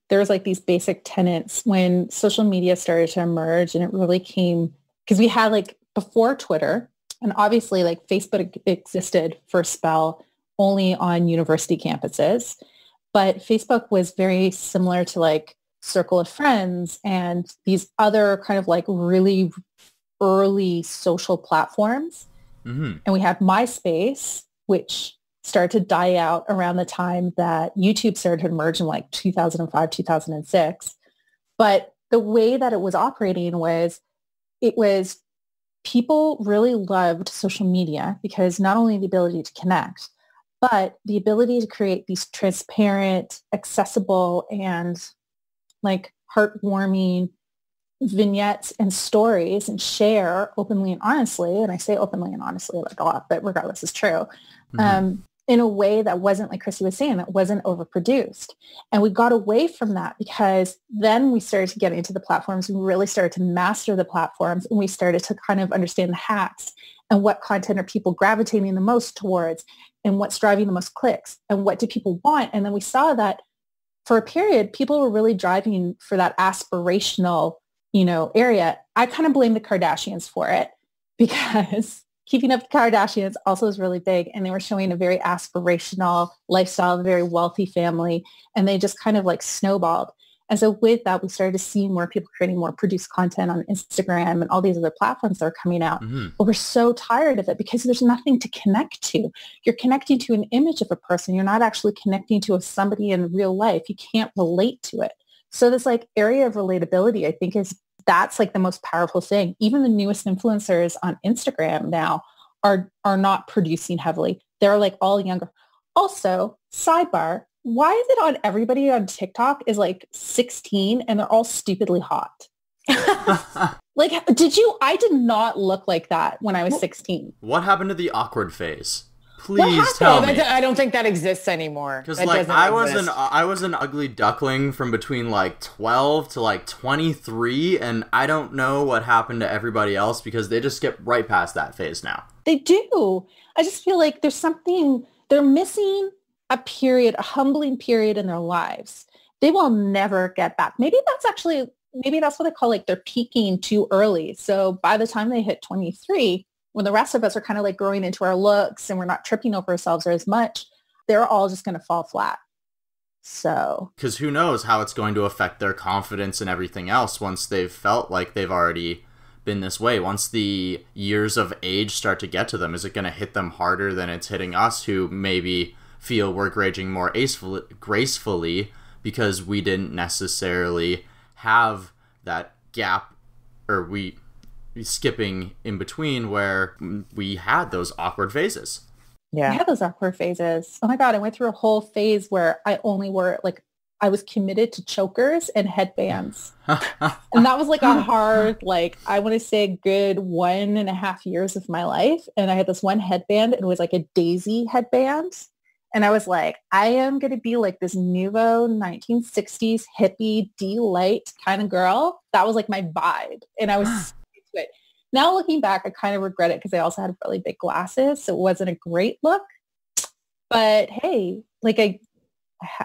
Speaker 4: there's like these basic tenets when social media started to emerge, and it really came because we had like before Twitter, and obviously like Facebook existed for a spell only on university campuses, but Facebook was very similar to like Circle of Friends and these other kind of like really early social platforms.
Speaker 1: Hmm
Speaker 4: and we had MySpace, which started to die out around the time that YouTube started to emerge in like 2005, 2006. But the way that it was operating was it was people really loved social media because not only the ability to connect, but the ability to create these transparent, accessible, and like heartwarming vignettes and stories and share openly and honestly, and I say openly and honestly like a lot, but regardless is true,
Speaker 1: Mhm.
Speaker 4: um, in a way that wasn't, like Chrissy was saying, that wasn't overproduced. And we got away from that because then we started to get into the platforms. We really started to master the platforms and we started to kind of understand the hacks and what content are people gravitating the most towards and what's driving the most clicks and what do people want. And then we saw that for a period, people were really driving for that aspirational, you know, area. I kind of blame the Kardashians for it because keeping up with Kardashians also is really big. And they were showing a very aspirational lifestyle, a very wealthy family. And they just kind of like snowballed. And so with that, we started to see more people creating more produced content on Instagram and all these other platforms that are coming out.
Speaker 1: Mhm.
Speaker 4: But we're so tired of it because there's nothing to connect to. You're connecting to an image of a person. You're not actually connecting to somebody in real life. You can't relate to it. So this like area of relatability, I think is that's like the most powerful thing. Even the newest influencers on Instagram now are are not producing heavily. They're like all younger. Also, sidebar, why is it on everybody on TikTok is like 16 and they're all stupidly hot? Like, did you? I did not look like that when I was 16.
Speaker 1: what happened to the awkward phase?
Speaker 4: Happened?
Speaker 1: Please tell me.
Speaker 3: I don't think that exists anymore.
Speaker 1: Because
Speaker 3: That
Speaker 1: like
Speaker 3: doesn't
Speaker 1: I was an. I was an ugly duckling from between like twelve to like twenty three, and I don't know what happened to everybody else because they just skip right past that phase now.
Speaker 4: They do. I just feel like there's something they're missing a period, a humbling period in their lives. They will never get back. Maybe that's actually maybe that's what they call like they're peaking too early. So by the time they hit 23, when the rest of us are kind of like growing into our looks and we're not tripping over ourselves or as much, they're all just going to fall flat. So
Speaker 1: Because who knows how it's going to affect their confidence and everything else once they've felt like they've already been this way. Once the years of age start to get to them, is it going to hit them harder than it's hitting us who maybe feel we're graging more gracefully because we didn't necessarily have that gap or we skipping in between where we had those awkward phases.
Speaker 3: Yeah.
Speaker 4: I had those awkward phases. Oh my God, I went through a whole phase where I only wore like I was committed to chokers and headbands. And that was like a hard, like I want to say a good one and a half years of my life. And I had this one headband. and It was like a daisy headband. And I was like, I am going to be like this nouveau 1960s hippie Deee-Lite kind of girl. That was like my vibe. And I was into it. Now looking back, I kind of regret it because I also had really big glasses. So it wasn't a great look. But hey, like I,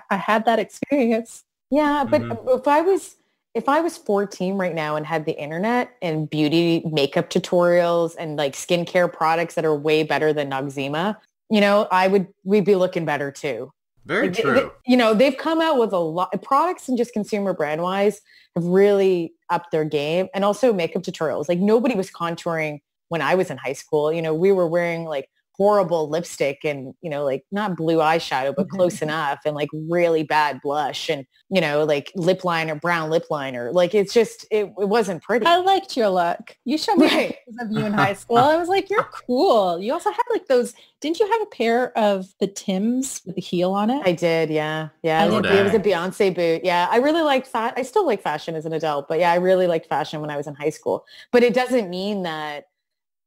Speaker 4: I had that experience.
Speaker 3: Yeah, but
Speaker 1: Mhm.
Speaker 3: if I was if I was 14 right now and had the internet and beauty makeup tutorials and like skincare products that are way better than Noxzema, you know, I would we'd be looking better too.
Speaker 1: Very
Speaker 3: Like,
Speaker 1: true.
Speaker 3: they- you know, they've come out with a lot products and just consumer brand wise have really upped their game and also makeup tutorials. Like nobody was contouring when I was in high school. You know, we were wearing like horrible lipstick and you know like not blue eyeshadow but mm-hmm. close enough and like really bad blush and you know like lip liner brown lip liner like it's just it, it wasn't pretty
Speaker 4: I liked your look. You showed me
Speaker 3: Right.
Speaker 4: pictures of you in high school. I was like, you're cool. You also had like those. Didn't you have a pair of the Tims with the heel on it?
Speaker 3: I did, yeah, yeah. A, it was a. Beyonce boot. Yeah, I really liked that. I still like fashion as an adult, but yeah, I really liked fashion when I was in high school. But it doesn't mean that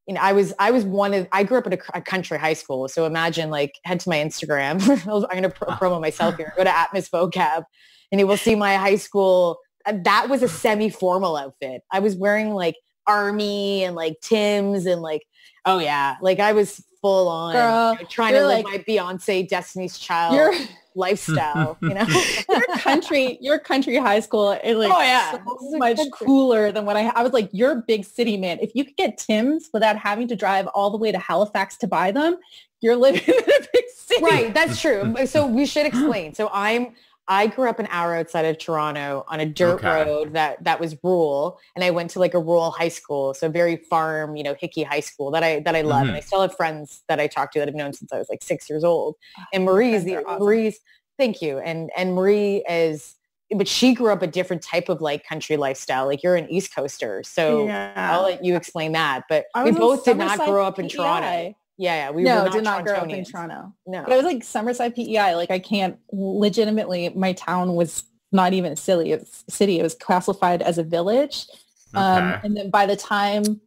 Speaker 3: you know I was I was one of I grew up in a, a country high school, so imagine like head to my Instagram. I'm going to pro- promo myself here. Go to Atmos Vocab, and you will see my high school. That was a semi-formal outfit. I was wearing like army and like Tim's and like oh yeah, like I was full on
Speaker 4: Girl,
Speaker 3: you know, trying to live
Speaker 4: like-
Speaker 3: my Beyonce Destiny's Child lifestyle, you know?
Speaker 4: your country, your country high school is like
Speaker 3: Oh, yeah.
Speaker 4: so
Speaker 3: is
Speaker 4: much cooler than what I. I was like, you're a big city man. If you could get Tim's without having to drive all the way to Halifax to buy them, you're living in a big city.
Speaker 3: right, that's true. So we should explain. So I'm I grew up an hour outside of Toronto on a dirt
Speaker 1: Okay.
Speaker 3: road that that was rural and I went to like a rural high school, so very farm, you know, hickey high school that I that I love.
Speaker 1: Mhm.
Speaker 3: And I still have friends that I talk to that I've known since I was like 6 years old. And Marie's the
Speaker 4: friends are awesome.
Speaker 3: Marie's thank you. And and Marie is but she grew up a different type of like country lifestyle. Like you're an East Coaster. So I'll let you explain that. But we both did not grow up in
Speaker 4: PEI.
Speaker 3: Toronto. Yeah, yeah. We
Speaker 4: no,
Speaker 3: were not
Speaker 4: did not grow up in Toronto.
Speaker 3: No.
Speaker 4: But I was like Summerside PEI. Like I can't legitimately. My town was not even a city. It's city. It was classified as a village. Um,
Speaker 1: Okay.
Speaker 4: and then by the time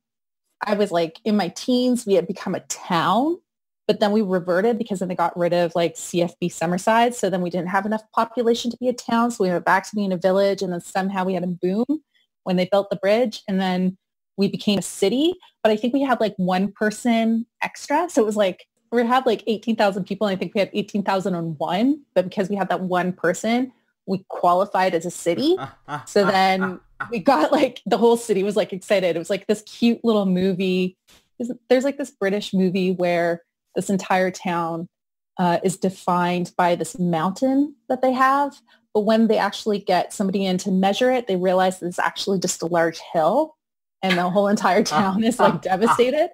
Speaker 4: I was like in my teens, we had become a town. But then we reverted because then they got rid of like CFB Summerside. So then we didn't have enough population to be a town. So we went back to being a village. And then somehow we had a boom when they built the bridge. And then we became a city. But I think we had like one person extra. So it was like we had like 18,000 people. And I think we had 18,001. But because we had that one person, we qualified as a city. So then we got like the whole city was like excited. It was like this cute little movie. There's, there's like this British movie where this entire town uh, is defined by this mountain that they have. But when they actually get somebody in to measure it, they realize that it's actually just a large hill and the whole entire ah, town is ah, like ah. devastated.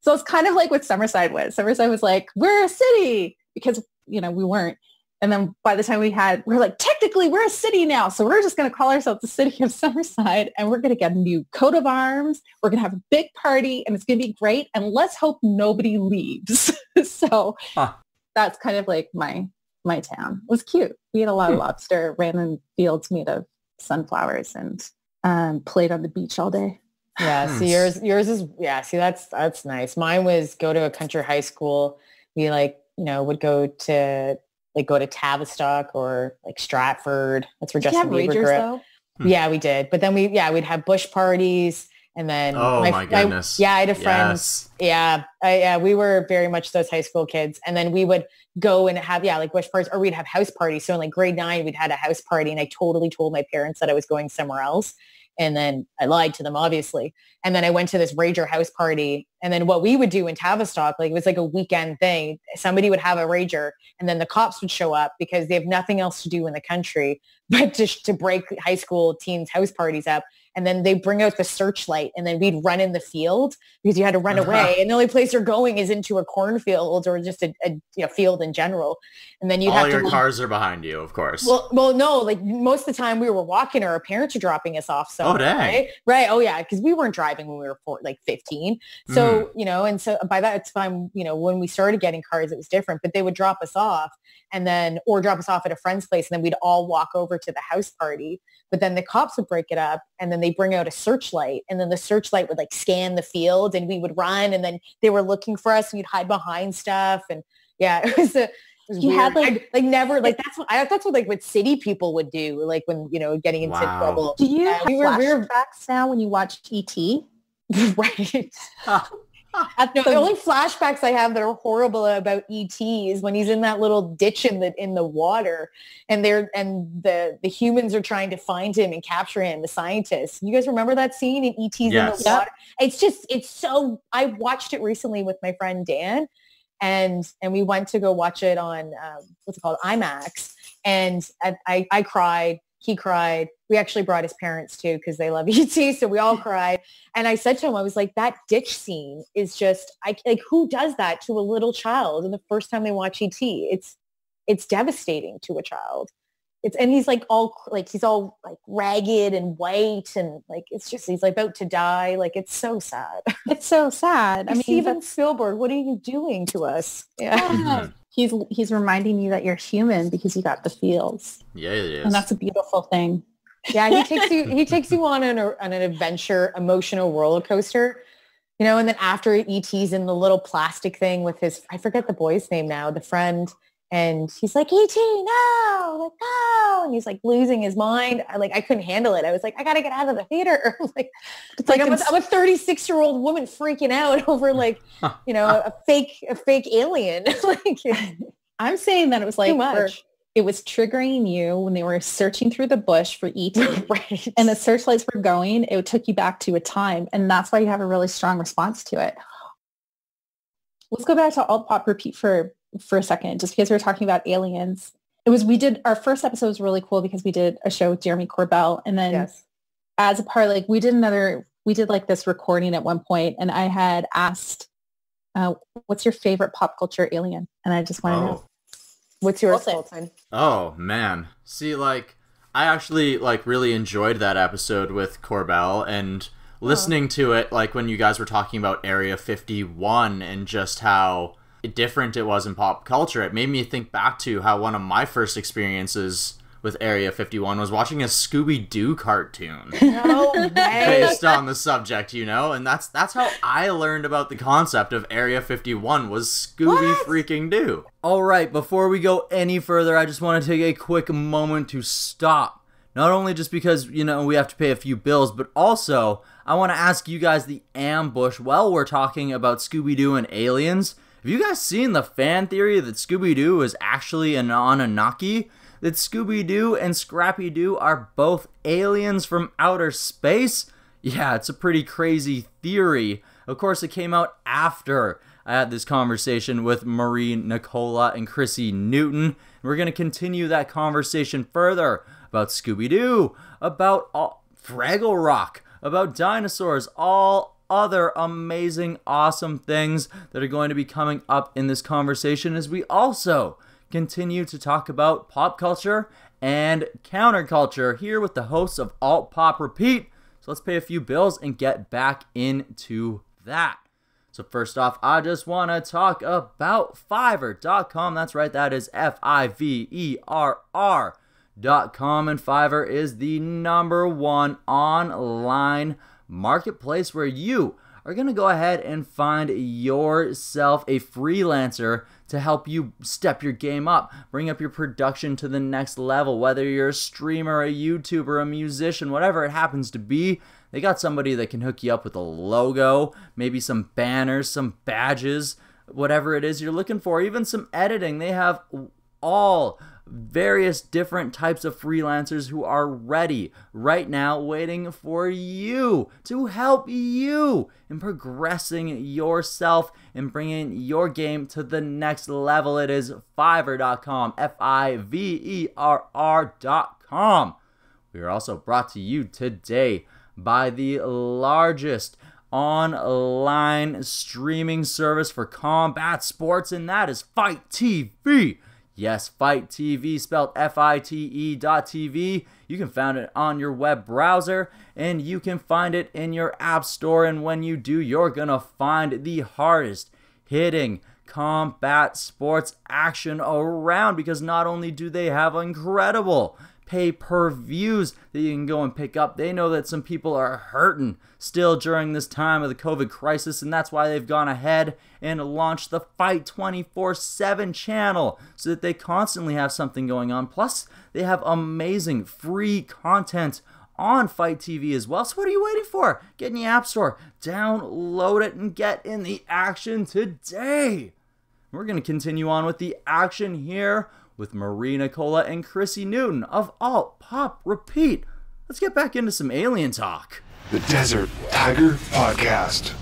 Speaker 4: So it's kind of like what Summerside was. Summerside was like, we're a city because, you know, we weren't. And then by the time we had, we're like, technically we're a city now. So we're just going to call ourselves the city of Summerside and we're going to get a new coat of arms. We're going to have a big party and it's going to be great. And let's hope nobody leaves. so
Speaker 1: Huh.
Speaker 4: that's kind of like my, my town. It was cute. We had a lot of hmm. lobster, ran in fields made of sunflowers and um, played on the beach all day.
Speaker 3: Yeah,
Speaker 1: Hmm.
Speaker 3: see yours yours is yeah, see that's that's nice. Mine was go to a country high school. We like, you know, would go to like go to Tavistock or like Stratford. That's where
Speaker 4: Did you
Speaker 3: Justin
Speaker 4: have
Speaker 3: Bieber
Speaker 4: ragers
Speaker 3: grew up.
Speaker 4: though?
Speaker 1: Hmm.
Speaker 3: Yeah, we did. But then we yeah, we'd have bush parties and then
Speaker 1: Oh my
Speaker 3: I-
Speaker 1: goodness.
Speaker 3: yeah, I had a friend
Speaker 1: Yes.
Speaker 3: yeah, I, yeah, we were very much those high school kids, and then we would go and have yeah, like bush parties, or we'd have house parties. So in like grade nine, we'd had a house party, and I totally told my parents that I was going somewhere else, and then I lied to them, obviously. And then I went to this rager house party, and then what we would do in Tavistock, like it was like a weekend thing. Somebody would have a rager, and then the cops would show up because they have nothing else to do in the country but to to break high school teens house parties up. And then they bring out the searchlight, and then we'd run in the field because you had to run uh-huh. away and the only place you're going is into a cornfield or just a, a you know, field in general and then you
Speaker 1: All your cars are behind you, of course.
Speaker 3: well well no like most of the time we were walking or our parents are dropping us off so
Speaker 1: Oh, dang.
Speaker 3: right right oh yeah because we weren't driving when we were four, like 15 so
Speaker 1: Mm-hmm.
Speaker 3: you know and so by that time you know when we started getting cars it was different but they would drop us off and then or drop us off at a friend's place and then we'd all walk over to the house party but then the cops would break it up and then they bring out a searchlight and then the searchlight would like scan the field and we would run and then they were looking for us and we'd hide behind stuff and yeah it was a it
Speaker 4: You
Speaker 3: weird.
Speaker 4: had, like-
Speaker 3: I, like never like that's what I that's what like what city people would do like when you know getting into
Speaker 1: Wow.
Speaker 3: trouble.
Speaker 4: Do you
Speaker 3: Yeah,
Speaker 4: have
Speaker 3: we were- we
Speaker 4: flashbacks now when you watch ET?
Speaker 3: right.
Speaker 4: At
Speaker 3: no
Speaker 4: the-
Speaker 3: the only flashbacks I have that are horrible about ET is when he's in that little ditch in the in the water and they're and the the humans are trying to find him and capture him the scientists. You guys remember that scene in ET's in the water? It's just it's so I watched it recently with my friend Dan and and we went to go watch it on um, what's it called IMAX and I, I I cried He cried. We actually brought his parents too because they love ET, so we all cried. And I said to him, I was like, that ditch scene is just, I like, who does that to a little child? And the first time they watch ET, it's it's devastating to a child. It's and he's like all like he's all like ragged and white and like it's just he's like about to die. Like it's so sad.
Speaker 4: It's so sad. I mean,
Speaker 3: Steven
Speaker 4: that's-
Speaker 3: Spielberg, what are you doing to us? Yeah.
Speaker 4: Yeah. Mm-hmm. he's he's reminding you that you're human because you got the feels,
Speaker 1: Yeah, it is.
Speaker 4: and that's a beautiful thing.
Speaker 3: Yeah, he takes you he takes you on an on an adventure, emotional roller coaster. You know, and then after ET's in the little plastic thing with his I forget the boy's name now, the friend, and he's like, ET, no, like no, and he's like losing his mind. I like I couldn't handle it. I was like, I gotta get out of the theater. like it's like,
Speaker 4: like
Speaker 3: I'm, a, I'm a 36 year old woman freaking out over like, you know, a fake a fake alien. like
Speaker 4: I'm saying that it was like for- it was triggering you when they were searching through the bush for ET.
Speaker 3: right.
Speaker 4: and the searchlights were going, it took you back to a time. And that's why you have a really strong response to it. Let's go back to alt pop repeat for, for a second, just because we were talking about aliens. It was, we did, our first episode was really cool because we did a show with Jeremy Corbell. And then
Speaker 3: yes.
Speaker 4: as a part, like we did another, we did like this recording at one point and I had asked, uh, what's your favorite pop culture alien? And I just wanted to know.
Speaker 1: oh.
Speaker 3: What's yours,
Speaker 4: Colton.
Speaker 3: Colton?
Speaker 1: Oh man. See, like I actually like really enjoyed that episode with Corbell and listening to it like when you guys were talking about Area 51 and just how different it was in pop culture. It made me think back to how one of my first experiences with Area 51 was watching a Scooby-Doo cartoon.
Speaker 3: No way.
Speaker 1: based on the subject, you know, and that's that's how I learned about the concept of Area 51 was Scooby freaking Doo. All right, before we go any further, I just want to take a quick moment to stop. Not only just because, you know, we have to pay a few bills, but also I want to ask you guys the ambush while we're talking about Scooby Doo and aliens. Have you guys seen the fan theory that Scooby Doo is actually an Anunnaki? That Scooby Doo and Scrappy Doo are both aliens from outer space? Yeah, it's a pretty crazy theory. Of course, it came out after I had this conversation with Marie Nicola and Chrissy Newton. We're going to continue that conversation further about Scooby Doo, about all, Fraggle Rock, about dinosaurs, all other amazing, awesome things that are going to be coming up in this conversation as we also continue to talk about pop culture and counterculture here with the hosts of Alt Pop Repeat. So let's pay a few bills and get back into that. So first off, I just want to talk about Fiverr.com. That's right, that is F-I-V-E-R-R.com. And Fiverr is the number one online marketplace where you are going to go ahead and find yourself a freelancer to help you step your game up, bring up your production to the next level. Whether you're a streamer, a YouTuber, a musician, whatever it happens to be, they got somebody that can hook you up with a logo, maybe some banners, some badges, whatever it is you're looking for, even some editing. They have all various different types of freelancers who are ready right now waiting for you to help you in progressing yourself and bringing your game to the next level. It is fiverr.com f-i-v-e-r-r.com we are also brought to you today by the largest online streaming service for combat sports and that is FITE TV Yes, FITE TV, spelled F-I-T-E dot TV. You can find it on your web browser, and you can find it in your app store. And when you do, you're gonna find the hardest hitting combat sports action around because not only do they have incredible pay per views that you can go and pick up. They know that some people are hurting still during this time of the COVID crisis, and that's why they've gone ahead and launch the FITE 24 7 channel so that they constantly have something going on. Plus, they have amazing free content on FITE TV as well. So, what are you waiting for? Get in the App Store, download it, and get in the action today. We're going to continue on with the action here with Marie Nicola and Chrissy Newton of Alt Pop Repeat. Let's get back into some alien talk.
Speaker 2: The Desert Tiger Podcast.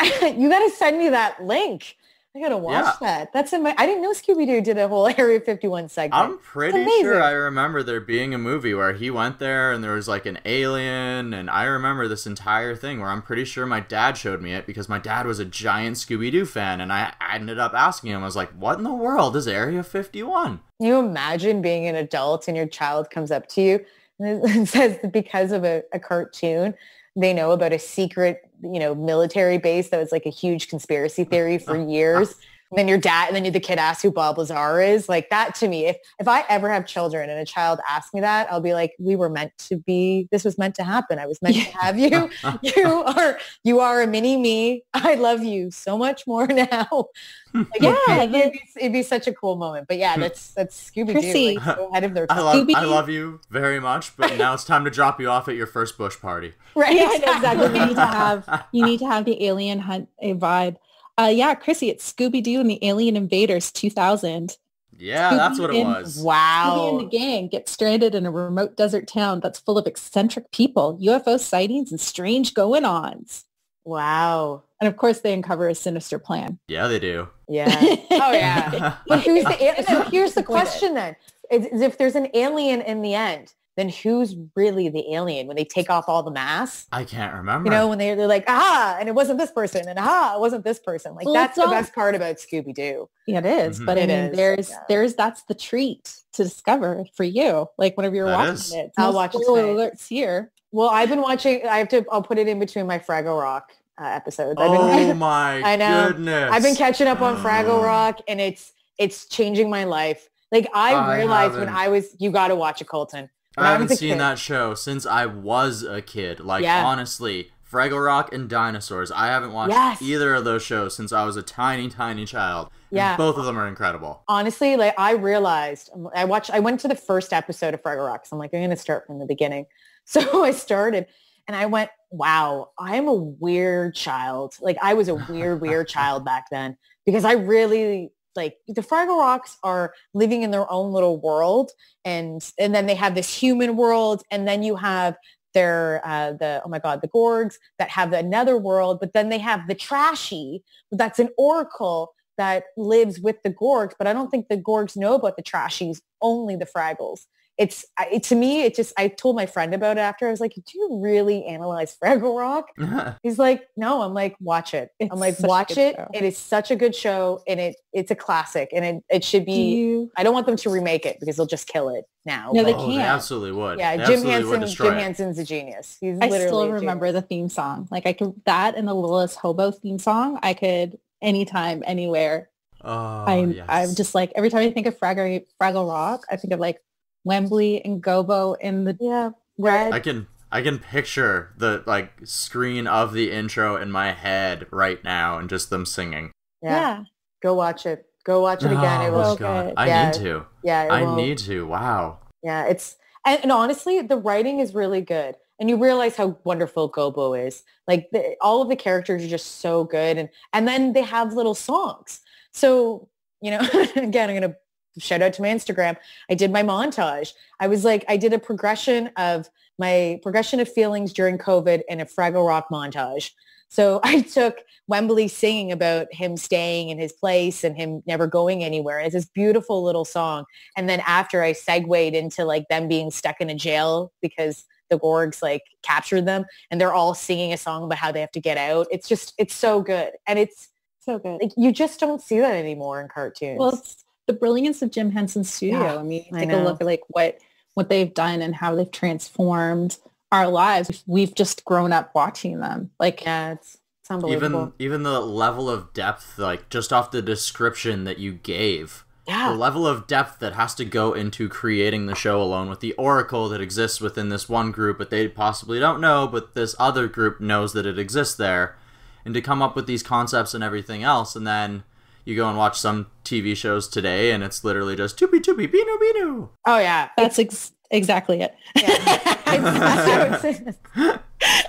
Speaker 3: you got to send me that link. I gotta watch
Speaker 1: Yeah.
Speaker 3: that. That's in my. I didn't know Scooby Doo did a whole Area 51 segment.
Speaker 1: I'm pretty sure I remember there being a movie where he went there and there was like an alien, and I remember this entire thing where I'm pretty sure my dad showed me it because my dad was a giant Scooby Doo fan, and I, I ended up asking him, I was like, "What in the world is Area 51?"
Speaker 3: Can you imagine being an adult and your child comes up to you and says that because of a, a cartoon, they know about a secret, you know, military base that was like a huge conspiracy theory for years. And then your dad, and then you the kid asks who Bob Lazar is. Like that to me, if if I ever have children and a child asks me that, I'll be like, we were meant to be. This was meant to happen. I was meant to have you. you are you are a mini me. I love you so much more now. Like,
Speaker 4: Yeah,
Speaker 3: it'd, it'd, be, it'd be such a cool moment. But yeah, hmm. that's that's Scooby Doo. Like, ahead of their
Speaker 1: I love, I
Speaker 4: Scooby-Doo.
Speaker 1: love you very much, but now it's time to drop you off at your first bush party.
Speaker 3: right?
Speaker 4: Yeah, exactly. You need to have you need to have the alien hunt a vibe. Uh, yeah, Chrissy, it's Scooby Doo and the Alien Invaders 2000.
Speaker 1: Yeah, that's what it
Speaker 4: Scooby and-
Speaker 1: was.
Speaker 4: Scooby and
Speaker 3: Wow.
Speaker 4: the gang get stranded in a remote desert town that's full of eccentric people, UFO sightings, and strange going-ons.
Speaker 3: Wow.
Speaker 4: And of course, they uncover a sinister plan.
Speaker 1: Yeah, they do.
Speaker 3: Yeah. Oh yeah. But who's the? a- So here's the question then: is, is if there's an alien in the end, then who's really the alien when they take off all the masks?
Speaker 1: I can't remember.
Speaker 3: You know, when they, they're like, ah, and it wasn't this person, and ah, it wasn't this person. Like
Speaker 4: Well,
Speaker 3: that's the
Speaker 4: all-
Speaker 3: best part about Scooby Doo.
Speaker 4: Yeah, it is.
Speaker 1: Mhm.
Speaker 4: But I
Speaker 3: It
Speaker 4: mean,
Speaker 3: is,
Speaker 4: there's
Speaker 3: yeah.
Speaker 4: there's that's the treat to discover for you. Like whenever you're
Speaker 1: That
Speaker 4: watching
Speaker 1: is.
Speaker 4: it.
Speaker 3: I'll watch it
Speaker 4: spoiler
Speaker 3: tonight.
Speaker 4: alerts here.
Speaker 3: Well, I've been watching. I have to. I'll put it in between my Fraggle Rock uh, episodes. I've
Speaker 1: oh
Speaker 3: been.
Speaker 1: my
Speaker 3: I know.
Speaker 1: goodness.
Speaker 3: I've been catching up on Fraggle
Speaker 1: Oh.
Speaker 3: Rock, and it's it's changing my life. Like I,
Speaker 1: I
Speaker 3: realized when
Speaker 1: haven't.
Speaker 3: I was, you got to watch it, Colton.
Speaker 1: I haven't seen
Speaker 3: kid-
Speaker 1: that show since I was a kid. Like
Speaker 3: Yeah.
Speaker 1: honestly, Fraggle Rock and Dinosaurs. I haven't watched
Speaker 3: Yes.
Speaker 1: either of those shows since I was a tiny, tiny child. And
Speaker 3: Yeah.
Speaker 1: both of them are incredible.
Speaker 3: honestly, like I realized, um, I watched, I went to the first episode of Fraggle Rock. So I'm like, I'm going to start from the beginning. So I started and I went, wow, I'm a weird child. Like I was a weird, weird child back then because I really like the Fraggle Rocks are living in their own little world. And, and then they have this human world. And then you have their, uh, the, oh my God, the Gorgs that have another world, but then they have the trashy, that's an oracle that lives with the Gorgs, but I don't think the Gorgs know about the trashies, only the Fraggles. It's it, to me, it just, I told my friend about it after. I was like, do you really analyze Fraggle Rock? Uh-huh. He's like, no. I'm like, watch it.
Speaker 4: It's
Speaker 3: I'm like, watch it.
Speaker 4: show.
Speaker 3: It is such a good show and it it's a classic and it, it should
Speaker 4: Do
Speaker 3: be,
Speaker 4: you
Speaker 3: I don't want them to remake it because they'll just kill it now.
Speaker 4: No, they
Speaker 1: oh,
Speaker 4: can't.
Speaker 1: absolutely would.
Speaker 3: yeah,
Speaker 1: They
Speaker 3: Jim
Speaker 1: absolutely would
Speaker 3: Henson,
Speaker 1: destroy
Speaker 3: Jim
Speaker 1: it.
Speaker 3: Henson's a genius. He's
Speaker 4: I still remember
Speaker 3: genius.
Speaker 4: the theme song. Like I could that and the Littlest Hobo theme song. I could anytime, anywhere.
Speaker 1: Oh,
Speaker 4: I'm
Speaker 1: yes.
Speaker 4: I'm just like every time I think of Fraggle Fraggle Rock, I think of like Wembley and Gobo in the
Speaker 3: Yeah, red.
Speaker 1: I can I can picture the like screen of the intro in my head right now and just them singing.
Speaker 3: yeah. Go watch it. Go watch it again. it
Speaker 1: oh
Speaker 3: will
Speaker 1: my god.
Speaker 4: good.
Speaker 1: I
Speaker 3: Yeah.
Speaker 1: need to.
Speaker 3: Yeah,
Speaker 1: I
Speaker 3: will.
Speaker 1: need to. Wow.
Speaker 3: Yeah, it's and, and honestly, the writing is really good, and you realize how wonderful Gobo is. Like the, all of the characters are just so good, and and then they have little songs. So you know, again, I'm gonna shout out to my Instagram. I did my montage. I was like, I did a progression of my progression of feelings during COVID and a Fraggle Rock montage. So I took Wembley singing about him staying in his place and him never going anywhere. It's this beautiful little song. And then after I segued into like them being stuck in a jail because the Gorgs like captured them and they're all singing a song about how they have to get out. It's just, it's so good. And it's
Speaker 4: so good.
Speaker 3: like, you just don't see that anymore in cartoons.
Speaker 4: Well, it's the brilliance of Jim Henson's studio.
Speaker 3: Yeah,
Speaker 4: I mean, take a look at like what what they've done and how they've transformed our lives. We've just grown up watching them. Like
Speaker 3: yeah, it's, it's unbelievable.
Speaker 1: Even even the level of depth, like just off the description that you gave,
Speaker 3: Yeah.
Speaker 1: the level of depth that has to go into creating the show alone with the oracle that exists within this one group, but they possibly don't know, but this other group knows that it exists there, and to come up with these concepts and everything else, and then you go and watch some TV shows today, and it's literally just toopy toopy binu binu.
Speaker 3: Oh yeah.
Speaker 4: that's ex- exactly it.
Speaker 3: yeah. It's-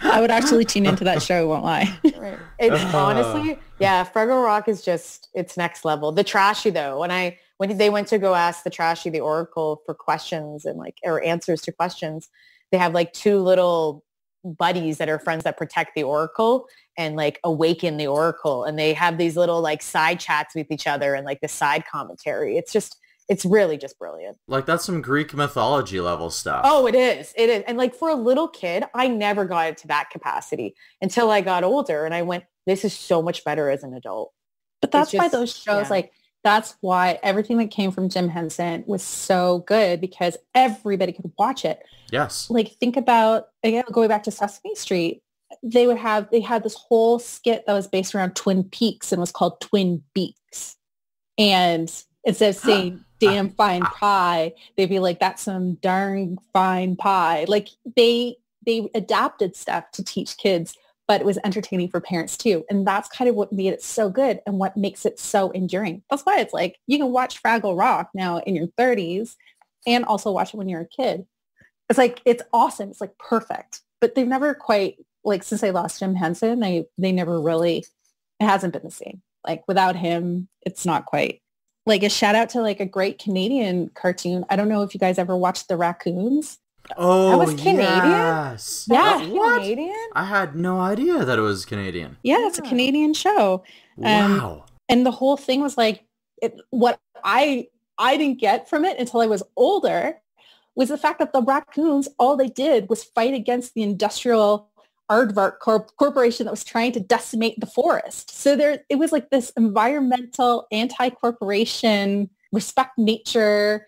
Speaker 4: I would actually tune into that show. Won't lie.
Speaker 3: Right. It's uh. honestly, yeah, Fraggle Rock is just it's next level. The trashy though, when I when they went to go ask the trashy the oracle for questions and like or answers to questions, they have like two little buddies that are friends that protect the oracle and like awaken the oracle and they have these little like side chats with each other and like the side commentary it's just it's really just brilliant
Speaker 1: Like that's some Greek mythology level stuff.
Speaker 3: oh it is it is and like for a little kid i never got it to that capacity until i got older and i went this is so much better as an adult
Speaker 4: But that's why those shows,
Speaker 3: yeah.
Speaker 4: like, that's why everything that came from Jim Henson was so good because everybody could watch it.
Speaker 1: Yes.
Speaker 4: Like, think about, again, going back to Sesame Street, they would have, they had this whole skit that was based around Twin Peaks and was called Twin Beaks. And instead of saying damn fine pie, they'd be like, that's some darn fine pie. Like, they, they adapted stuff to teach kids but it was entertaining for parents too. And that's kind of what made it so good and what makes it so enduring. That's why it's like you can watch Fraggle Rock now in your 30s and also watch it when you're a kid. It's like it's awesome. It's like perfect. But they've never quite like since they lost Jim Henson, they they never really it hasn't been the same. Like without him, it's not quite. Like a shout out to like a great Canadian cartoon. I don't know if you guys ever watched The Raccoons.
Speaker 1: Oh,
Speaker 3: was Canadian?
Speaker 1: Yes.
Speaker 4: Yeah.
Speaker 1: What?
Speaker 3: Canadian?
Speaker 1: I had no idea that it was Canadian.
Speaker 4: Yeah, it's a Canadian show. Um,
Speaker 1: Wow.
Speaker 4: and the whole thing was like it, what i i didn't get from it until i was older was the fact that the raccoons all they did was fight against the industrial aardvark corp- corporation that was trying to decimate the forest. So there it was like this environmental anti-corporation respect nature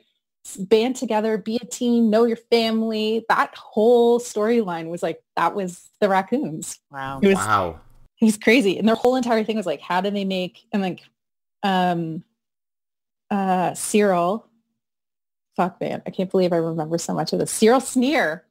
Speaker 4: band together be a team know your family. That whole storyline was like that was the raccoons.
Speaker 3: Wow.
Speaker 4: It was
Speaker 1: wow.
Speaker 4: it was crazy. And their whole entire thing was like how do they make and like um uh cyril fuck man i can't believe i remember so much of this. Cyril sneer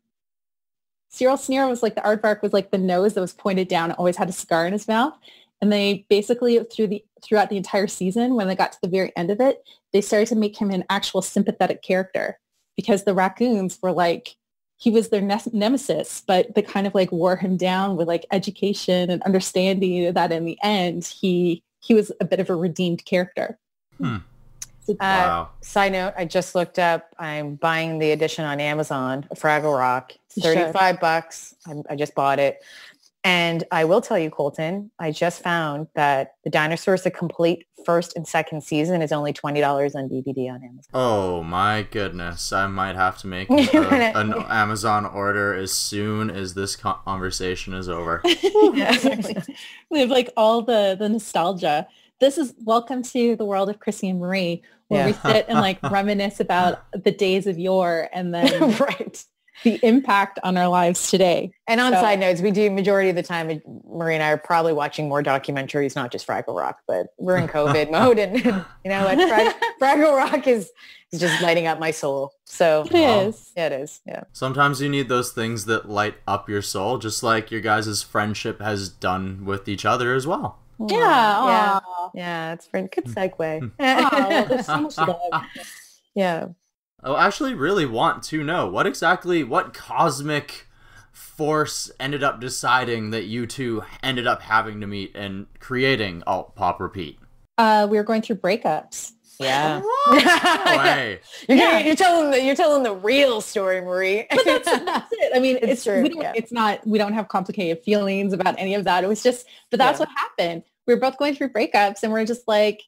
Speaker 4: cyril sneer was like the aardvark was like the nose that was pointed down always had a cigar in his mouth and they basically through the throughout the entire season when they got to the very end of it they started to make him an actual sympathetic character because the raccoons were like he was their ne- nemesis, but they kind of like wore him down with like education and understanding that in the end he he was a bit of a redeemed character.
Speaker 1: Hmm.
Speaker 4: So-
Speaker 3: Uh. Side note, I just looked up. I'm buying the edition on Amazon, Fraggle Rock. It's
Speaker 4: You should.
Speaker 3: 35 bucks. I, I just bought it. And I will tell you, Colton, I just found that The Dinosaurs, the complete first and second season is only $20 on DVD on Amazon.
Speaker 1: Oh my goodness. I might have to make a, an Amazon order as soon as this conversation is over.
Speaker 3: Yeah.
Speaker 4: we have like all the the nostalgia. This is welcome to the world of Chrissy and Marie, where we sit and like reminisce about the days of yore and then
Speaker 3: right.
Speaker 4: the impact on our lives today.
Speaker 3: And on
Speaker 4: So-
Speaker 3: side notes, we do majority of the time, Marie and I are probably watching more documentaries, not just Fraggle Rock, but we're in COVID mode. And you know what? Frag- Fraggle Rock is, is just lighting up my soul. So
Speaker 4: It is.
Speaker 1: Wow.
Speaker 3: yeah, it is. Yeah.
Speaker 1: Sometimes you need those things that light up your soul, just like your guys' friendship has done with each other as well.
Speaker 4: Yeah.
Speaker 3: Yeah.
Speaker 4: aw.
Speaker 3: Yeah. It's a good segue.
Speaker 4: Aw, there's so much love.
Speaker 3: yeah.
Speaker 1: I actually really want to know what exactly, what cosmic force ended up deciding that you two ended up having to meet and creating Alt Pop Repeat.
Speaker 4: Uh, we were going through breakups.
Speaker 3: Yeah.
Speaker 1: No.
Speaker 3: You're,
Speaker 4: Yeah.
Speaker 3: you're telling the, you're telling the real story, Marie.
Speaker 4: But that's, that's it. I mean,
Speaker 3: It's
Speaker 4: it's,
Speaker 3: true,
Speaker 4: we don't,
Speaker 3: yeah.
Speaker 4: it's not, we don't have complicated feelings about any of that. It was just, but that's
Speaker 3: Yeah.
Speaker 4: what happened. We were both going through breakups and we're just like,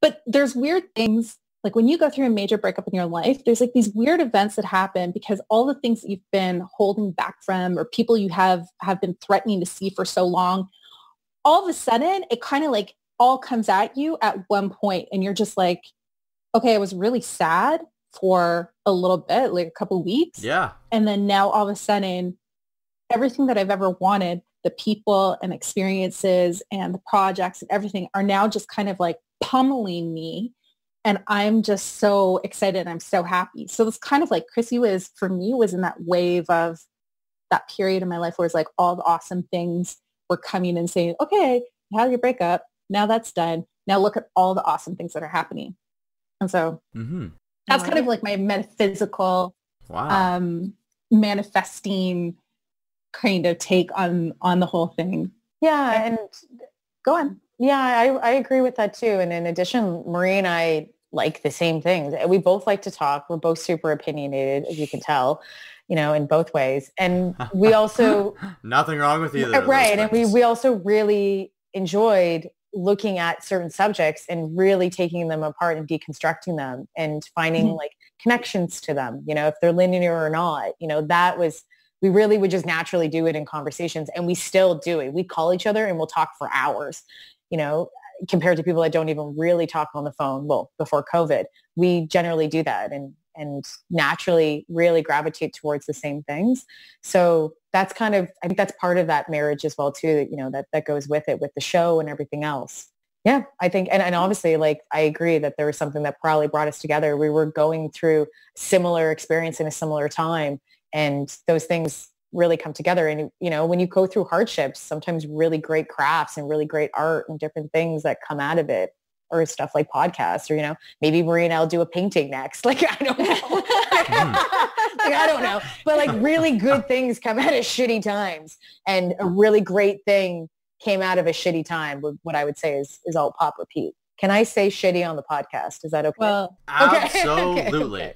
Speaker 4: but there's weird things. Like when you go through a major breakup in your life, there's like these weird events that happen because all the things that you've been holding back from or people you have have been threatening to see for so long, all of a sudden it kind of like all comes at you at one point and you're just like, okay, I was really sad for a little bit, like a couple weeks.
Speaker 1: Yeah.
Speaker 4: And then now all of a sudden, everything that I've ever wanted, the people and experiences and the projects and everything are now just kind of like pummeling me. And I'm just so excited and I'm so happy. So it's kind of like Chrissy was, for me, was in that wave of that period in my life where it's like all the awesome things were coming and saying, okay, you had your breakup. Now that's done. Now look at all the awesome things that are happening. And so
Speaker 1: Mm-hmm.
Speaker 4: that's kind of like my metaphysical
Speaker 1: Wow.
Speaker 4: um manifesting kind of take on on the whole thing
Speaker 3: yeah. And
Speaker 4: go on
Speaker 3: Yeah, I, I agree with that too. And in addition, Marie and I, like the same things. We both like to talk. We're both super opinionated, as you can tell, you know, in both ways. And we also
Speaker 1: Nothing wrong with either. of those
Speaker 3: right, and we we also really enjoyed looking at certain subjects and really taking them apart and deconstructing them and finding
Speaker 4: Mhm.
Speaker 3: like connections to them. You know, if they're linear or not. You know, that was we really would just naturally do it in conversations, and we still do it. We call each other and we'll talk for hours. You know, compared to people that don't even really talk on the phone. Well, before COVID, we generally do that and and naturally really gravitate towards the same things. So that's kind of I think that's part of that marriage as well too. You know that that goes with it with the show and everything else. Yeah, I think and, and obviously like I agree that there was something that probably brought us together. We were going through similar experience in a similar time and those things really come together. And you know when you go through hardships sometimes really great crafts and really great art and different things that come out of it or stuff like podcasts or you know maybe Marie and I'll do a painting next. Like I don't know. Hmm. Like, I don't know. But like really good things come out of shitty times. And a really great thing came out of a shitty time would- what I would say is is alt pop repeat. Can I say shitty on the podcast? Is that okay?
Speaker 4: Well,
Speaker 3: Okay, okay,
Speaker 1: Absolutely.
Speaker 3: okay.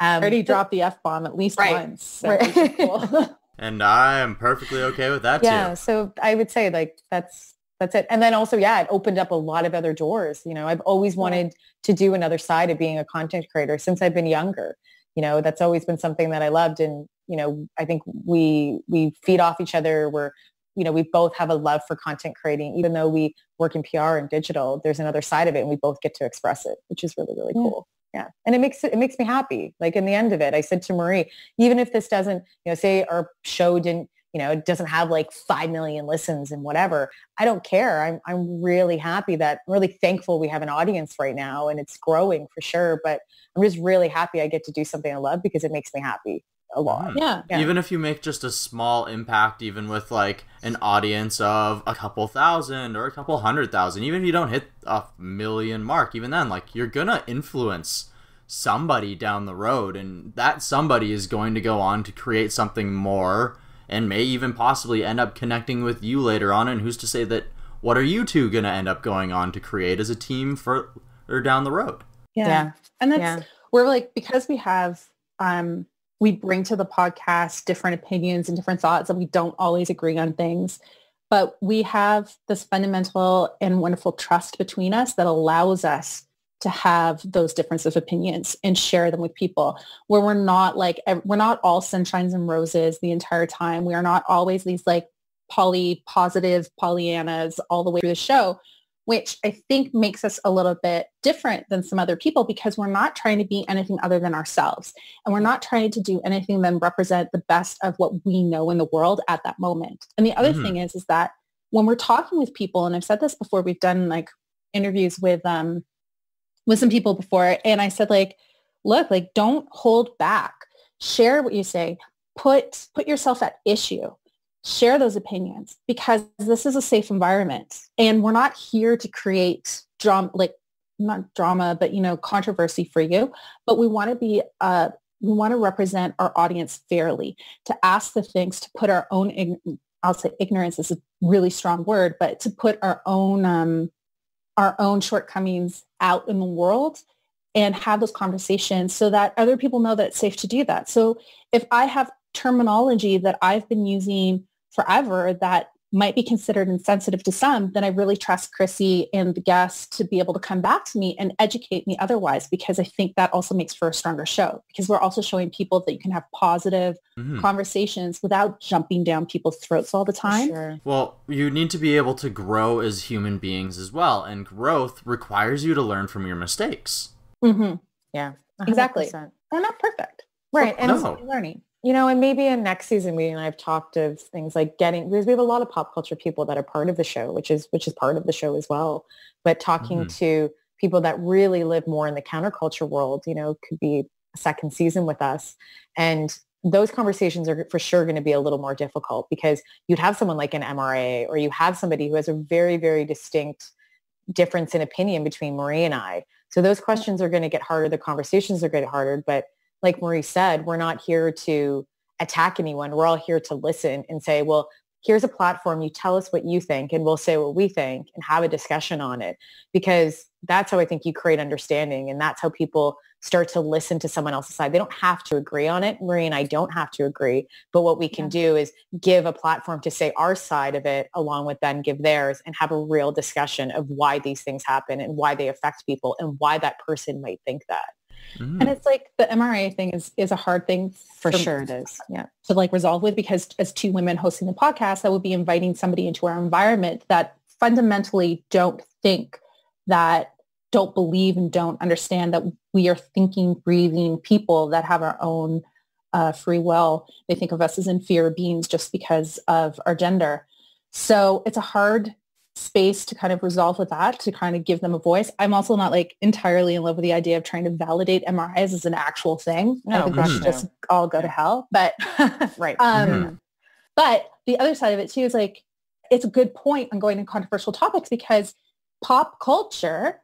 Speaker 4: I
Speaker 3: um,
Speaker 4: already dropped the F bomb at least
Speaker 3: Right.
Speaker 4: once. So
Speaker 3: Right.
Speaker 4: cool.
Speaker 1: And I am perfectly okay with that too.
Speaker 3: yeah
Speaker 1: too.
Speaker 3: so i would say like that's that's it and then also yeah it opened up a lot of other doors you know i've always wanted to do another side of being a content creator since i've been younger you know that's always been something that i loved and you know i think we we feed off each other we're you know we both have a love for content creating even though we work in pr and digital there's another side of it and we both get to express it which is really really
Speaker 4: Yeah.
Speaker 3: cool yeah and it makes it, makes me happy like in the end of it i said to marie even if this doesn't you know say our show didn't you know, it doesn't have like 5 million listens and whatever. I don't care. I'm, I'm really happy that I'm really thankful we have an audience right now and it's growing for sure. But I'm just really happy I get to do something I love because it makes me happy a lot.
Speaker 1: Mm.
Speaker 4: yeah.
Speaker 3: Yeah.
Speaker 1: Even if you make just a small impact, even with like an audience of a couple thousand or a couple hundred thousand, even if you don't hit a million mark, even then, like you're gonna influence somebody down the road, and that somebody is going to go on to create something more and may even possibly end up connecting with you later on. And who's to say that what are you two gonna end up going on to create as a team for or down the road?
Speaker 4: Yeah.
Speaker 3: Yeah.
Speaker 4: And that's
Speaker 3: Yeah.
Speaker 4: we're like because we have um we bring to the podcast different opinions and different thoughts and we don't always agree on things. But we have this fundamental and wonderful trust between us that allows us to have those differences of opinions and share them with people where we're not like we're not all sunshines and roses the entire time. We are not always these like poly positive Pollyannas all the way through the show which I think makes us a little bit different than some other people because we're not trying to be anything other than ourselves. And we're not trying to do anything than represent the best of what we know in the world at that moment. And the other
Speaker 1: Mhm.
Speaker 4: thing is, is that when we're talking with people, and I've said this before, we've done like interviews with, um, with some people before. And I said like, look, like don't hold back. Share what you say. Put, put yourself at issue share those opinions because this is a safe environment. And we're not here to create drama like not drama but you know controversy for you. But we want to be uh we want to represent our audience fairly. To ask the things to put our own ign- i'll say ignorance is a really strong word but to put our own um our own shortcomings out in the world and have those conversations so that other people know that it's safe to do that. So if i have terminology that i've been using forever that might be considered insensitive to some, then I really trust Chrissy and the guests to be able to come back to me and educate me otherwise because I think that also makes for a stronger show because we're also showing people that you can have positive
Speaker 1: Mhm.
Speaker 4: conversations without jumping down people's throats all the time.
Speaker 3: Sure.
Speaker 1: Well, you need to be able to grow as human beings as well, and growth requires you to learn from your mistakes.
Speaker 4: hmm
Speaker 3: Yeah.
Speaker 4: Exactly.
Speaker 3: 100%.
Speaker 4: We're not perfect.
Speaker 3: Right.
Speaker 4: We're
Speaker 3: And
Speaker 1: No.
Speaker 4: learning.
Speaker 3: You know, and maybe in next season we and I've talked of things like getting because we have a lot of pop culture people that are part of the show, which is which is part of the show as well. But talking
Speaker 1: Mhm.
Speaker 3: to people that really live more in the counterculture world, you know, could be a second season with us. And those conversations are for sure going to be a little more difficult because you'd have someone like an MRA or you have somebody who has a very, very distinct difference in opinion between Marie and I. So those questions are going to get harder. The conversations are going to get harder. But like Marie said, we're not here to attack anyone. We're all here to listen and say, well, here's a platform. You tell us what you think and we'll say what we think and have a discussion on it. Because that's how I think you create understanding. And that's how people start to listen to someone else's side. They don't have to agree on it. Marie and I don't have to agree. But what we can yeah. do is give a platform to say our side of it along with them give theirs and have a real discussion of why these things happen and why they affect people and why that person might think that.
Speaker 4: Mm. And it's like the MRA thing is is a hard thing
Speaker 3: for sure it is.
Speaker 4: Yeah. To like resolve with because as two women hosting the podcast, that would be inviting somebody into our environment that fundamentally don't think that don't believe and don't understand that we are thinking, breathing people that have our own uh, free will. They think of us as inferior beings just because of our gender. So it's a hard space to kind of resolve with that, to kind of give them a voice. I'm also not like entirely in love with the idea of trying to validate MRAs as an actual thing. No, I think we should just all go to hell. But
Speaker 3: right.
Speaker 4: Um, mm-hmm. But the other side of it too is like, it's a good point on going to controversial topics because pop culture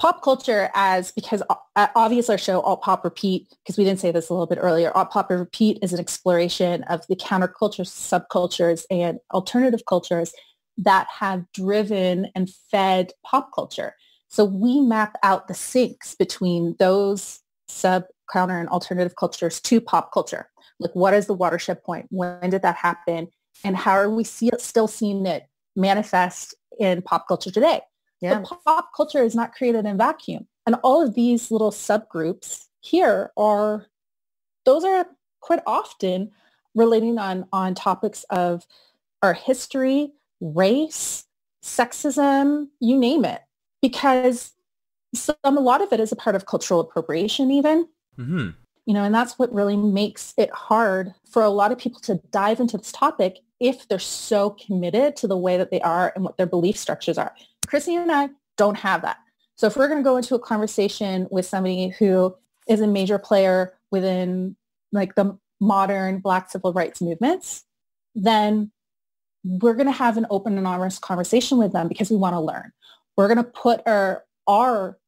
Speaker 4: pop culture as because uh, obviously our show alt pop repeat because we didn't say this a little bit earlier alt pop repeat is an exploration of the counterculture subcultures and alternative cultures that have driven and fed pop culture. So we map out the sinks between those sub counter and alternative cultures to pop culture. Like what is the watershed point? When did that happen? And how are we see, still seeing it manifest in pop culture today? Yeah. Pop culture is not created in vacuum. And all of these little subgroups here are, those are quite often relating on, on topics of our history, race, sexism, you name it. Because some, a lot of it is a part of cultural appropriation even. Mm-hmm. You know, and that's what really makes it hard for a lot of people to dive into this topic if they're so committed to the way that they are and what their belief structures are. Chrissy and I don't have that. So if we're going to go into a conversation with somebody who is a major player within like the modern Black civil rights movements, then we're going to have an open and honest conversation with them because we want to learn. We're going to put our, our,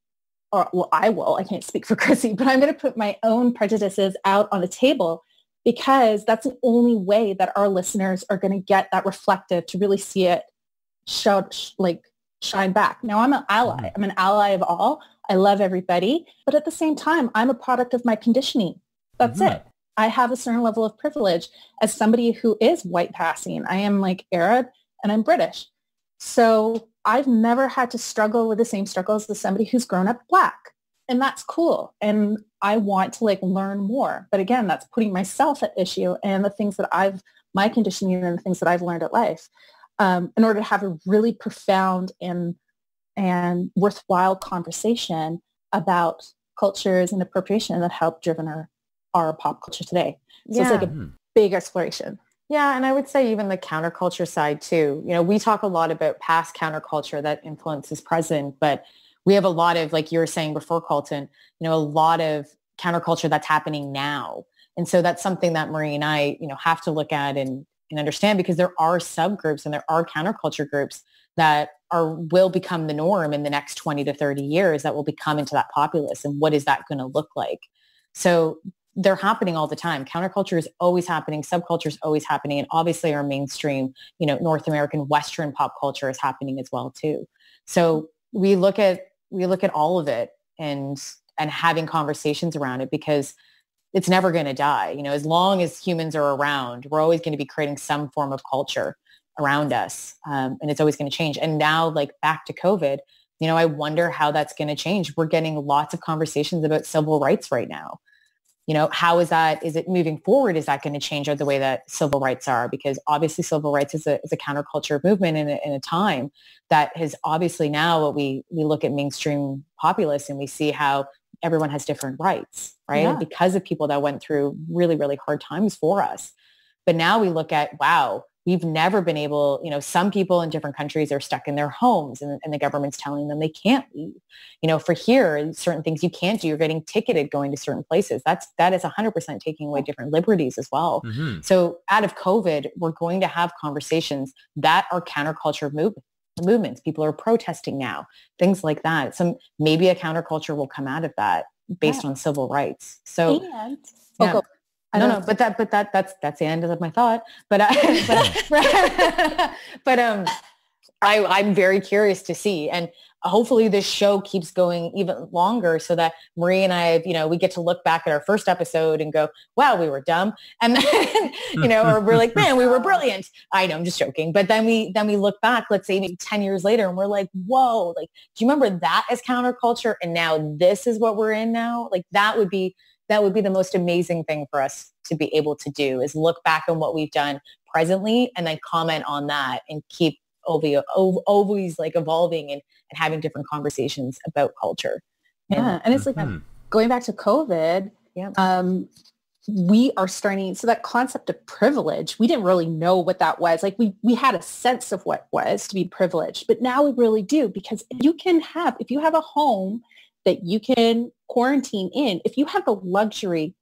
Speaker 4: or, well, I will, I can't speak for Chrissy, but I'm going to put my own prejudices out on the table because that's the only way that our listeners are going to get that reflective to really see it show, like shine back. Now I'm an ally. Mm-hmm. I'm an ally of all. I love everybody. But at the same time, I'm a product of my conditioning. That's mm-hmm. it. I have a certain level of privilege as somebody who is white passing. I am like Arab and I'm British. So I've never had to struggle with the same struggles as somebody who's grown up black. And that's cool. And I want to like learn more. But again, that's putting myself at issue and the things that I've, my conditioning and the things that I've learned at life um, in order to have a really profound and and worthwhile conversation about cultures and appropriation that help driven our, our pop culture today. So yeah. it's like a hmm. big exploration.
Speaker 3: Yeah, and I would say even the counterculture side too. You know, we talk a lot about past counterculture that influences present, but we have a lot of, like you were saying before, Colton, you know, a lot of counterculture that's happening now. And so that's something that Marie and I, you know, have to look at and and understand because there are subgroups and there are counterculture groups that are will become the norm in the next 20 to 30 years that will become into that populace and what is that going to look like so they're happening all the time counterculture is always happening subculture is always happening and obviously our mainstream you know north american western pop culture is happening as well too so we look at we look at all of it and and having conversations around it because it's never going to die. You know, as long as humans are around, we're always going to be creating some form of culture around us. Um, and it's always going to change. And now like back to COVID, you know, I wonder how that's going to change. We're getting lots of conversations about civil rights right now. You know, how is that, is it moving forward? Is that going to change the way that civil rights are? Because obviously civil rights is a, is a counterculture movement in a, in a time that has obviously now what we, we look at mainstream populace and we see how everyone has different rights, right? Yeah. Because of people that went through really, really hard times for us. But now we look at, wow, we've never been able, you know, some people in different countries are stuck in their homes and, and, the government's telling them they can't leave. You know, for here, certain things you can't do, you're getting ticketed going to certain places. That's, that is 100% taking away different liberties as well. Mm-hmm. So out of COVID, we're going to have conversations that are counterculture move, movements. People are protesting now, things like that. Some maybe a counterculture will come out of that based yeah. on civil rights. So and, yeah. oh, I don't know, but that, but that, that's, that's the end of my thought. But, I, but, but, um, I, I'm very curious to see. And hopefully this show keeps going even longer so that Marie and I, you know, we get to look back at our first episode and go, wow, we were dumb. And then, you know, or we're like, man, we were brilliant. I know, I'm just joking. But then we, then we look back, let's say maybe 10 years later and we're like, whoa, like, do you remember that as counterculture? And now this is what we're in now. Like that would be, that would be the most amazing thing for us to be able to do is look back on what we've done presently and then comment on that and keep always, always like evolving and, and having different conversations about culture.
Speaker 4: Yeah. And it's like mm-hmm. going back to COVID, yeah. um, we are starting so that concept of privilege we didn't really know what that was like we we had a sense of what was to be privileged but now we really do because you can have if you have a home that you can quarantine in. If you have the luxury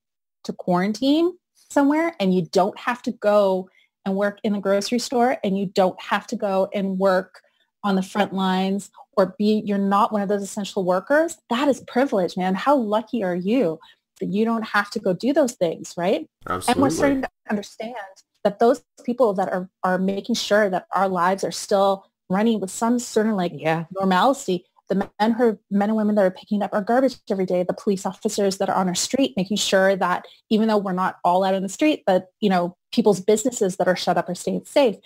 Speaker 4: to quarantine somewhere and you don't have to go and work in the grocery store and you don't have to go and work on the front lines or be you're not one of those essential workers that is privilege man. How lucky are you that you don't have to go do those things right?
Speaker 1: Absolutely.
Speaker 4: and we're starting to understand that those people that are are making sure that our lives are still running with some certain like
Speaker 3: yeah.
Speaker 4: normalcy the men who men and women that are picking up our garbage every day, the police officers that are on our street, making sure that even though we're not all out in the street, that you know people's businesses that are shut up are staying safe.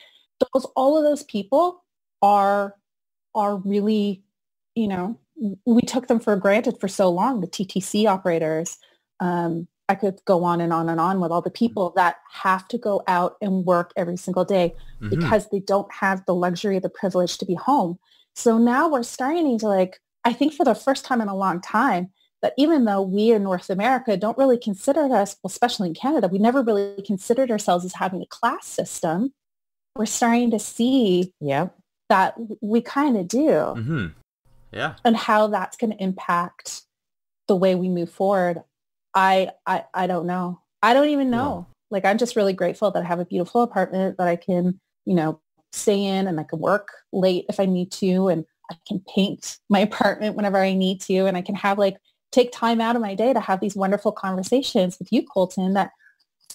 Speaker 4: Those all of those people are are really, you know, we took them for granted for so long. The TTC operators. Um, I could go on and on and on with all the people that have to go out and work every single day mm-hmm. because they don't have the luxury, the privilege to be home. So now we're starting to like, I think for the first time in a long time, that even though we in North America don't really consider us, well, especially in Canada, we never really considered ourselves as having a class system. We're starting to see
Speaker 3: yeah.
Speaker 4: that we kind of do.
Speaker 1: Mm-hmm. Yeah.
Speaker 4: And how that's going to impact the way we move forward. I, I, I don't know. I don't even know. Yeah. Like, I'm just really grateful that I have a beautiful apartment that I can, you know, stay in and I can work late if I need to and I can paint my apartment whenever I need to and I can have like take time out of my day to have these wonderful conversations with you Colton that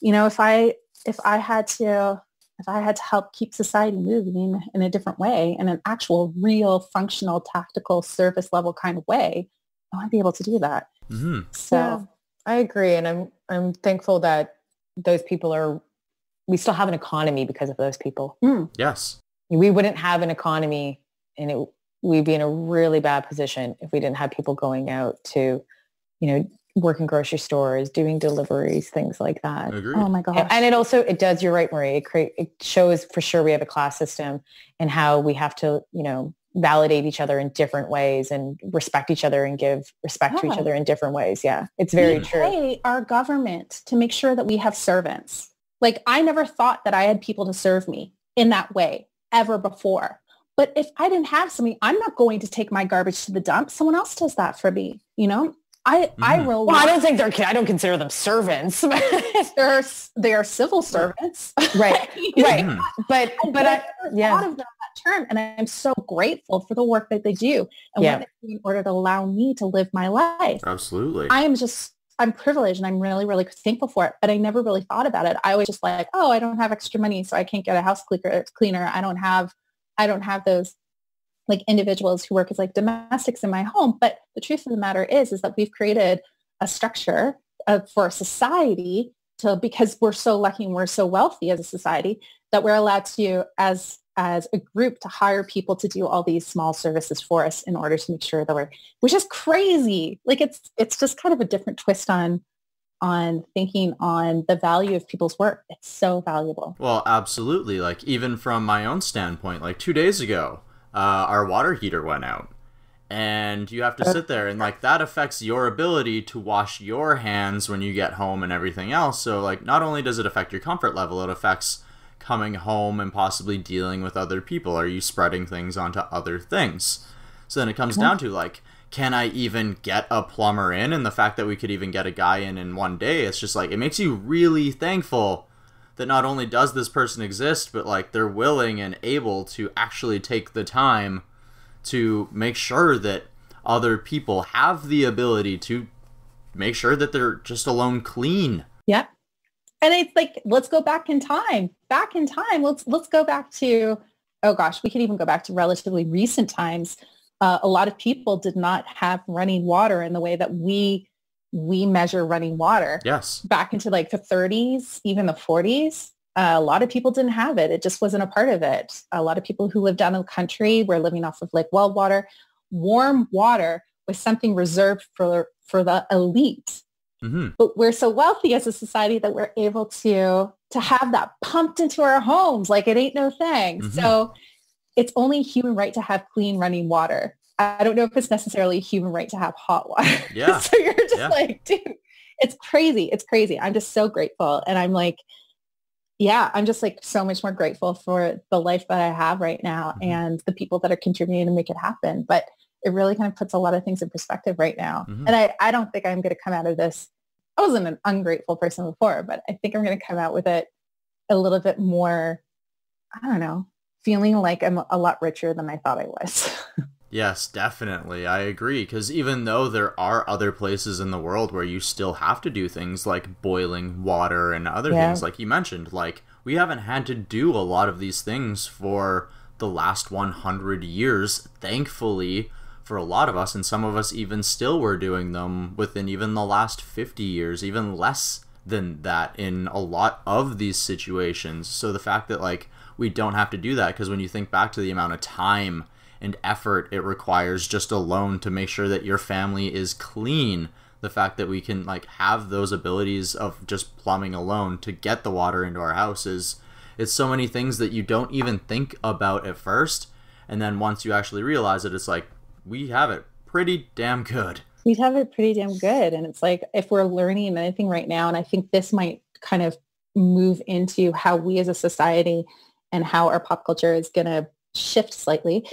Speaker 4: you know if I if I had to if I had to help keep society moving in a different way in an actual real functional tactical service level kind of way I want to be able to do that
Speaker 1: mm-hmm.
Speaker 4: so
Speaker 3: yeah, I agree and I'm I'm thankful that those people are we still have an economy because of those people.
Speaker 4: Mm.
Speaker 1: Yes.
Speaker 3: We wouldn't have an economy and it, we'd be in a really bad position if we didn't have people going out to, you know, work in grocery stores, doing deliveries, things like that.
Speaker 1: Agreed.
Speaker 4: Oh my gosh.
Speaker 3: And it also, it does, you're right, Marie. It, create, it shows for sure we have a class system and how we have to, you know, validate each other in different ways and respect each other and give respect yeah. to each other in different ways. Yeah, it's very
Speaker 4: we
Speaker 3: true.
Speaker 4: Pay our government to make sure that we have servants. Like I never thought that I had people to serve me in that way ever before. But if I didn't have somebody, I'm not going to take my garbage to the dump. Someone else does that for me. You know, I mm. I will.
Speaker 3: Well, I don't think they're. I don't consider them servants.
Speaker 4: they're they are civil servants,
Speaker 3: right? right. Mm. But but I, I yeah.
Speaker 4: thought of them that term, and I'm so grateful for the work that they do and yeah. what they do in order to allow me to live my life.
Speaker 1: Absolutely.
Speaker 4: I am just I'm privileged and I'm really, really thankful for it. But I never really thought about it. I was just like, oh, I don't have extra money, so I can't get a house cleaner. Uh, cleaner. I don't have, I don't have those like individuals who work as like domestics in my home. But the truth of the matter is, is that we've created a structure of, for society to because we're so lucky and we're so wealthy as a society that we're allowed to, as as a group to hire people to do all these small services for us in order to make sure that we're which is crazy. Like it's it's just kind of a different twist on on thinking on the value of people's work. It's so valuable.
Speaker 1: Well absolutely. Like even from my own standpoint like two days ago uh, our water heater went out. And you have to sit there and like that affects your ability to wash your hands when you get home and everything else. So like not only does it affect your comfort level it affects coming home and possibly dealing with other people? Are you spreading things onto other things? So then it comes down to like, can I even get a plumber in? And the fact that we could even get a guy in in one day, it's just like, it makes you really thankful that not only does this person exist, but like they're willing and able to actually take the time to make sure that other people have the ability to make sure that they're just alone clean.
Speaker 4: Yep and it's like let's go back in time back in time let's let's go back to oh gosh we could even go back to relatively recent times uh, a lot of people did not have running water in the way that we we measure running water.
Speaker 1: Yes.
Speaker 4: Back into like the 30s, even the 40s, uh, a lot of people didn't have it. It just wasn't a part of it. A lot of people who lived down in the country were living off of like well water. Warm water was something reserved for for the elite.
Speaker 1: Mm-hmm.
Speaker 4: But we're so wealthy as a society that we're able to to have that pumped into our homes like it ain't no thing.
Speaker 1: Mhm.
Speaker 4: So it's only human right to have clean running water. I don't know if it's necessarily human right to have hot water.
Speaker 1: Yeah.
Speaker 4: so you're just
Speaker 1: Yeah.
Speaker 4: like, dude, it's crazy. It's crazy. I'm just so grateful. And I'm like, yeah, I'm just like so much more grateful for the life that I have right now
Speaker 1: Mhm.
Speaker 4: and the people that are contributing to make it happen. But it really kind of puts a lot of things in perspective right now.
Speaker 1: Mhm.
Speaker 4: And I, I don't think I'm going to come out of this. I wasn't an ungrateful person before, but I think I'm going to come out with it a little bit more, I don't know, feeling like I'm a lot richer than I thought I was.
Speaker 1: Yes, definitely. I agree. Because even though there are other places in the world where you still have to do things like boiling water and other
Speaker 4: Yeah.
Speaker 1: things, like you mentioned, like we haven't had to do a lot of these things for the last 100 years, thankfully, for a lot of us. And some of us even still were doing them within even the last 50 years, even less than that in a lot of these situations. So the fact that, like, we don't have to do that, because when you think back to the amount of time and effort it requires just alone to make sure that your family is clean the fact that we can like have those abilities of just plumbing alone to get the water into our houses it's so many things that you don't even think about at first and then once you actually realize it it's like we have it pretty damn good
Speaker 4: we have it pretty damn good. And it's like, if we're learning anything right now, and I think this might kind of move into how we as a society and how our pop culture is going to shift slightly,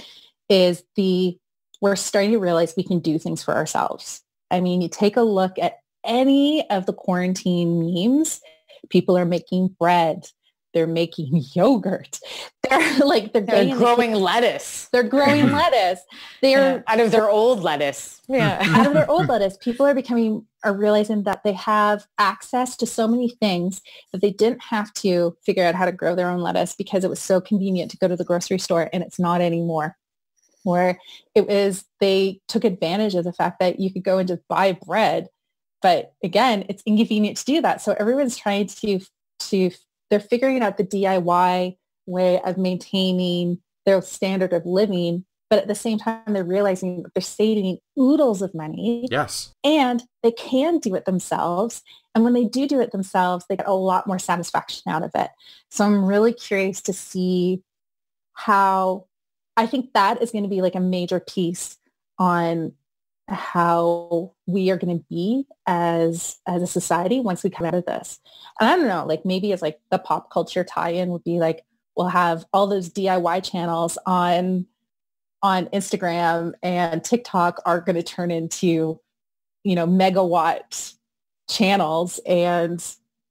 Speaker 4: is the, we're starting to realize we can do things for ourselves. I mean, you take a look at any of the quarantine memes, people are making bread. They're making yogurt. They're like, they're,
Speaker 3: They're
Speaker 4: getting in the
Speaker 3: growing lettuce
Speaker 4: they're growing lettuce. They're
Speaker 3: out of their old lettuce. Yeah.
Speaker 4: out of their old lettuce, people are becoming are realizing that they have access to so many things that they didn't have to figure out how to grow their own lettuce because it was so convenient to go to the grocery store and it's not anymore. Where it was they took advantage of the fact that you could go and just buy bread. But again, it's inconvenient to do that. So everyone's trying to to they're figuring out the DIY way of maintaining their standard of living but at the same time they're realizing that they're saving oodles of money.
Speaker 1: Yes.
Speaker 4: And they can do it themselves. And when they do do it themselves they get a lot more satisfaction out of it. So i'm really curious to see how i think that is going to be like a major piece on how we are going to be as as a society once we come out of this and i don't know like maybe it's like the pop culture tie-in would be like we'll have all those diy channels on on Instagram and TikTok are going to turn into, you know, megawatt channels and,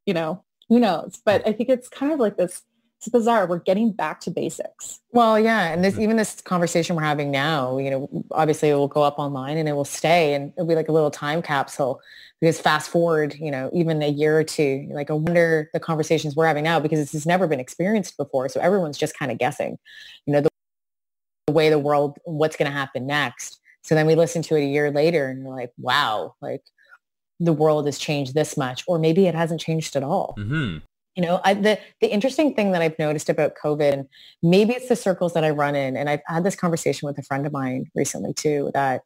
Speaker 4: you know, who knows? But I think it's kind of like this, it's bizarre. We're getting back to basics.
Speaker 3: Well, yeah, and this even this conversation we're having now, you know, obviously it will go up online and it will stay, and it'll be like a little time capsule. Because fast forward, you know, even a year or two, like I wonder the conversations we're having now because this has never been experienced before, so everyone's just kind of guessing, you know, the, the way the world, what's going to happen next. So then we listen to it a year later, and you're like, wow, like the world has changed this much, or maybe it hasn't changed at all.
Speaker 1: mm-hmm
Speaker 3: You know, I, the the interesting thing that I've noticed about COVID, and maybe it's the circles that I run in, and I've had this conversation with a friend of mine recently too, that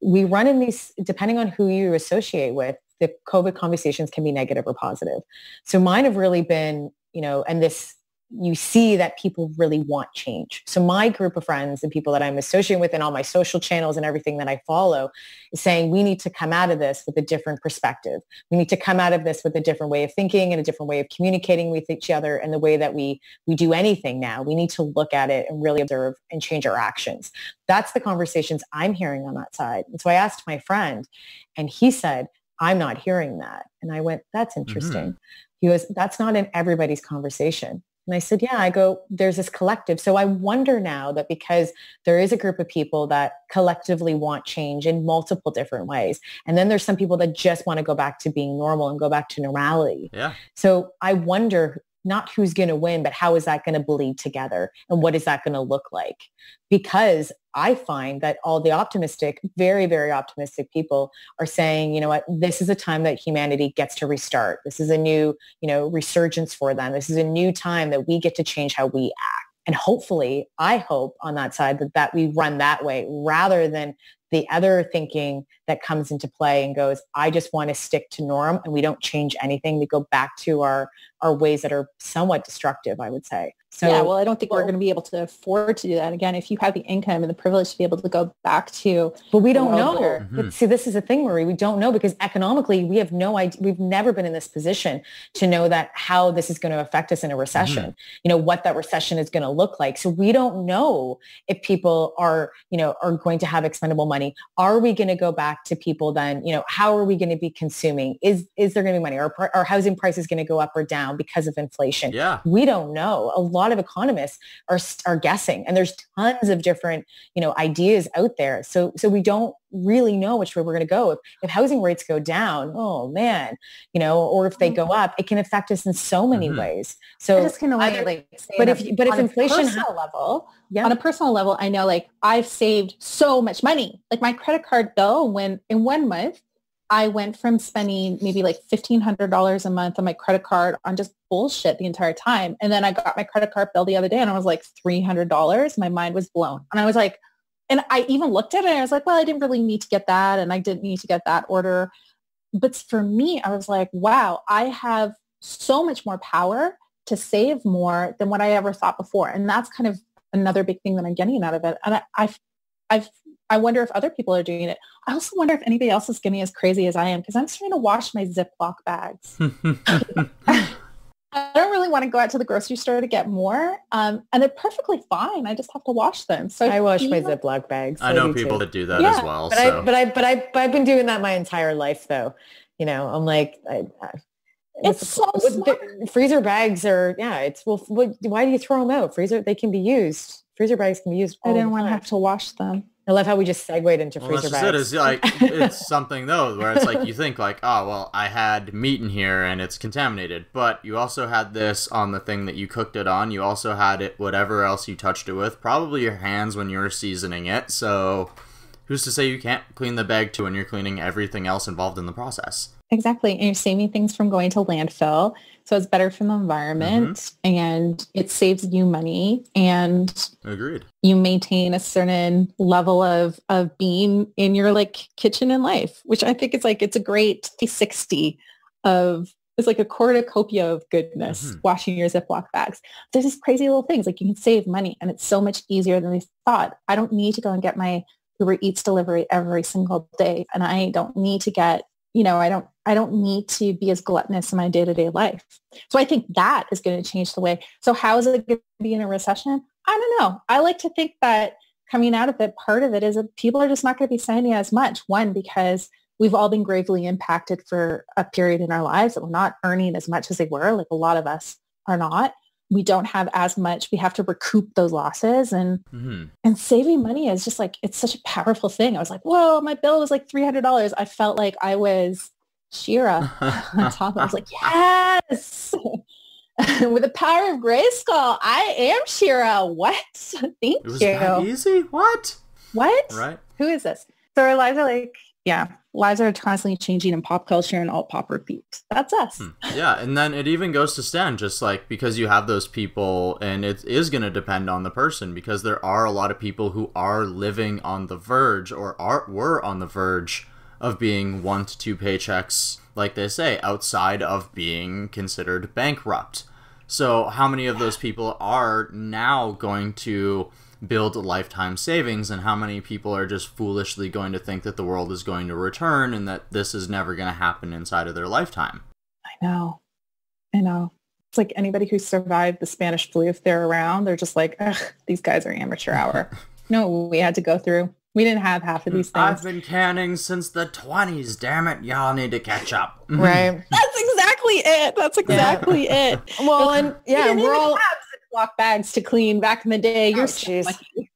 Speaker 3: we run in these, depending on who you associate with, the COVID conversations can be negative or positive. So mine have really been, you know, and this, you see that people really want change. So my group of friends and people that I'm associating with and all my social channels and everything that I follow is saying we need to come out of this with a different perspective. We need to come out of this with a different way of thinking and a different way of communicating with each other and the way that we we do anything now. We need to look at it and really observe and change our actions. That's the conversations I'm hearing on that side. And so I asked my friend and he said, I'm not hearing that. And I went, that's mm-hmm. interesting. He goes, that's not in everybody's conversation. And I said, yeah, I go, there's this collective. So I wonder now that because there is a group of people that collectively want change in multiple different ways. And then there's some people that just want to go back to being normal and go back to normality.
Speaker 1: yeah
Speaker 3: So I wonder not who's going to win, but how is that going to bleed together? And what is that going to look like? Because I find that all the optimistic, very, very optimistic people are saying, you know what, this is a time that humanity gets to restart. This is a new, you know, resurgence for them. This is a new time that we get to change how we act. And hopefully, I hope on that side that, that we run that way rather than the other thinking that comes into play and goes, I just want to stick to norm and we don't change anything. We go back to our, our ways that are somewhat destructive, I would say.
Speaker 4: So yeah, well, I don't think well, we're going to be able to afford to do that again. If you have the income and the privilege to be able to go back to,
Speaker 3: but we don't know. Mm-hmm. But see, this is the thing, Marie. We don't know because economically, we have no idea. We've never been in this position to know that how this is going to affect us in a recession. Mm-hmm. You know what that recession is going to look like. So we don't know if people are, you know, are going to have expendable money. Are we going to go back to people then? You know, how are we going to be consuming? Is is there going to be money? Are, are housing prices going to go up or down because of inflation?
Speaker 1: Yeah,
Speaker 3: we don't know. A lot of economists are are guessing, and there's tons of different you know ideas out there. So so we don't really know which way we're going to go. If, if housing rates go down, oh man, you know, or if they go mm-hmm. up, it can affect us in so many mm-hmm. ways. So
Speaker 4: just kind of
Speaker 3: like, but if but if inflation
Speaker 4: personal level, yeah. on a personal level, I know like I've saved so much money. Like my credit card bill, when in one month I went from spending maybe like $1,500 a month on my credit card on just bullshit the entire time. And then I got my credit card bill the other day and I was like $300. My mind was blown. And I was like, and I even looked at it and I was like, well, I didn't really need to get that. And I didn't need to get that order. But for me, I was like, wow, I have so much more power to save more than what I ever thought before. And that's kind of another big thing that I'm getting out of it. And I, I've, I've I wonder if other people are doing it. I also wonder if anybody else is getting as crazy as I am because I'm starting to wash my Ziploc bags. I don't really want to go out to the grocery store to get more, um, and they're perfectly fine. I just have to wash them. So
Speaker 3: I wash my Ziploc bags.
Speaker 1: I know people too. that do that yeah, as well.
Speaker 3: But
Speaker 1: so.
Speaker 3: I, but I, but I, but I've been doing that my entire life, though. You know, I'm like, I, I,
Speaker 4: it's so
Speaker 3: the, freezer bags are, yeah. It's well, what, why do you throw them out? Freezer, they can be used. Freezer bags can be used.
Speaker 4: I didn't want to have to wash them.
Speaker 3: I love how we just segued into well, freezer
Speaker 1: bags.
Speaker 3: It
Speaker 1: is like it's something though where it's like you think like oh well I had meat in here and it's contaminated, but you also had this on the thing that you cooked it on. You also had it whatever else you touched it with, probably your hands when you were seasoning it. So who's to say you can't clean the bag too when you're cleaning everything else involved in the process?
Speaker 4: Exactly, and you're saving things from going to landfill. So it's better for the environment mm-hmm. and it saves you money and
Speaker 1: agreed.
Speaker 4: You maintain a certain level of of being in your like kitchen and life, which I think is like it's a great 60 of it's like a cornucopia of goodness mm-hmm. washing your Ziploc bags. There's these crazy little things like you can save money and it's so much easier than we thought. I don't need to go and get my Uber Eats delivery every single day and I don't need to get you know, I don't I don't need to be as gluttonous in my day-to-day life. So I think that is going to change the way. So how is it going to be in a recession? I don't know. I like to think that coming out of it, part of it is that people are just not going to be spending as much. One, because we've all been gravely impacted for a period in our lives that we're not earning as much as they were. Like a lot of us are not. We don't have as much. We have to recoup those losses and mm-hmm. and saving money is just like it's such a powerful thing. I was like, whoa, my bill was like three hundred dollars. I felt like I was She-Ra on top. I was like, yes. With the power of Grayskull, I am She-Ra. What? Thank
Speaker 1: it was you. That easy? What?
Speaker 4: What?
Speaker 1: Right.
Speaker 4: Who is this? So our lives are like, yeah, lives are constantly changing in pop culture and alt pop repeat. That's us. Hmm.
Speaker 1: Yeah, and then it even goes to stand just like because you have those people, and it is going to depend on the person because there are a lot of people who are living on the verge or are were on the verge of being one to two paychecks, like they say, outside of being considered bankrupt. So, how many of those people are now going to build lifetime savings, and how many people are just foolishly going to think that the world is going to return and that this is never going to happen inside of their lifetime?
Speaker 4: I know. I know. It's like anybody who survived the Spanish flu, if they're around, they're just like, these guys are amateur hour. no, we had to go through. We didn't have half of these things.
Speaker 1: I've been canning since the 20s. Damn it. Y'all need to catch up.
Speaker 3: Right.
Speaker 4: That's exactly it. That's exactly yeah. it.
Speaker 3: Well, and yeah, we're all
Speaker 4: have Ziploc bags to clean back in the day. You're oh, so lucky.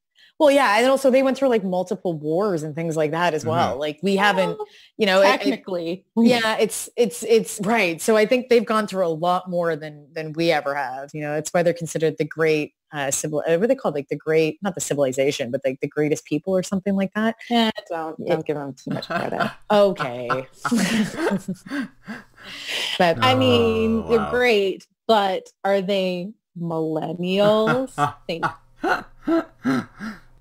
Speaker 3: Well, yeah, and also they went through like multiple wars and things like that as well. Like we haven't, you know, it- it-
Speaker 4: technically.
Speaker 3: yeah, it's it's it's right. So I think they've gone through a lot more than than we ever have. You know, it's why they're considered the great uh civil. uh, What are they called? Like the great, not the civilization, but like the greatest people or something like that.
Speaker 4: Yeah, don't don't give them too much credit.
Speaker 3: Okay. but
Speaker 4: I mean,
Speaker 1: Oh,
Speaker 4: they're great, but are they millennials? Thank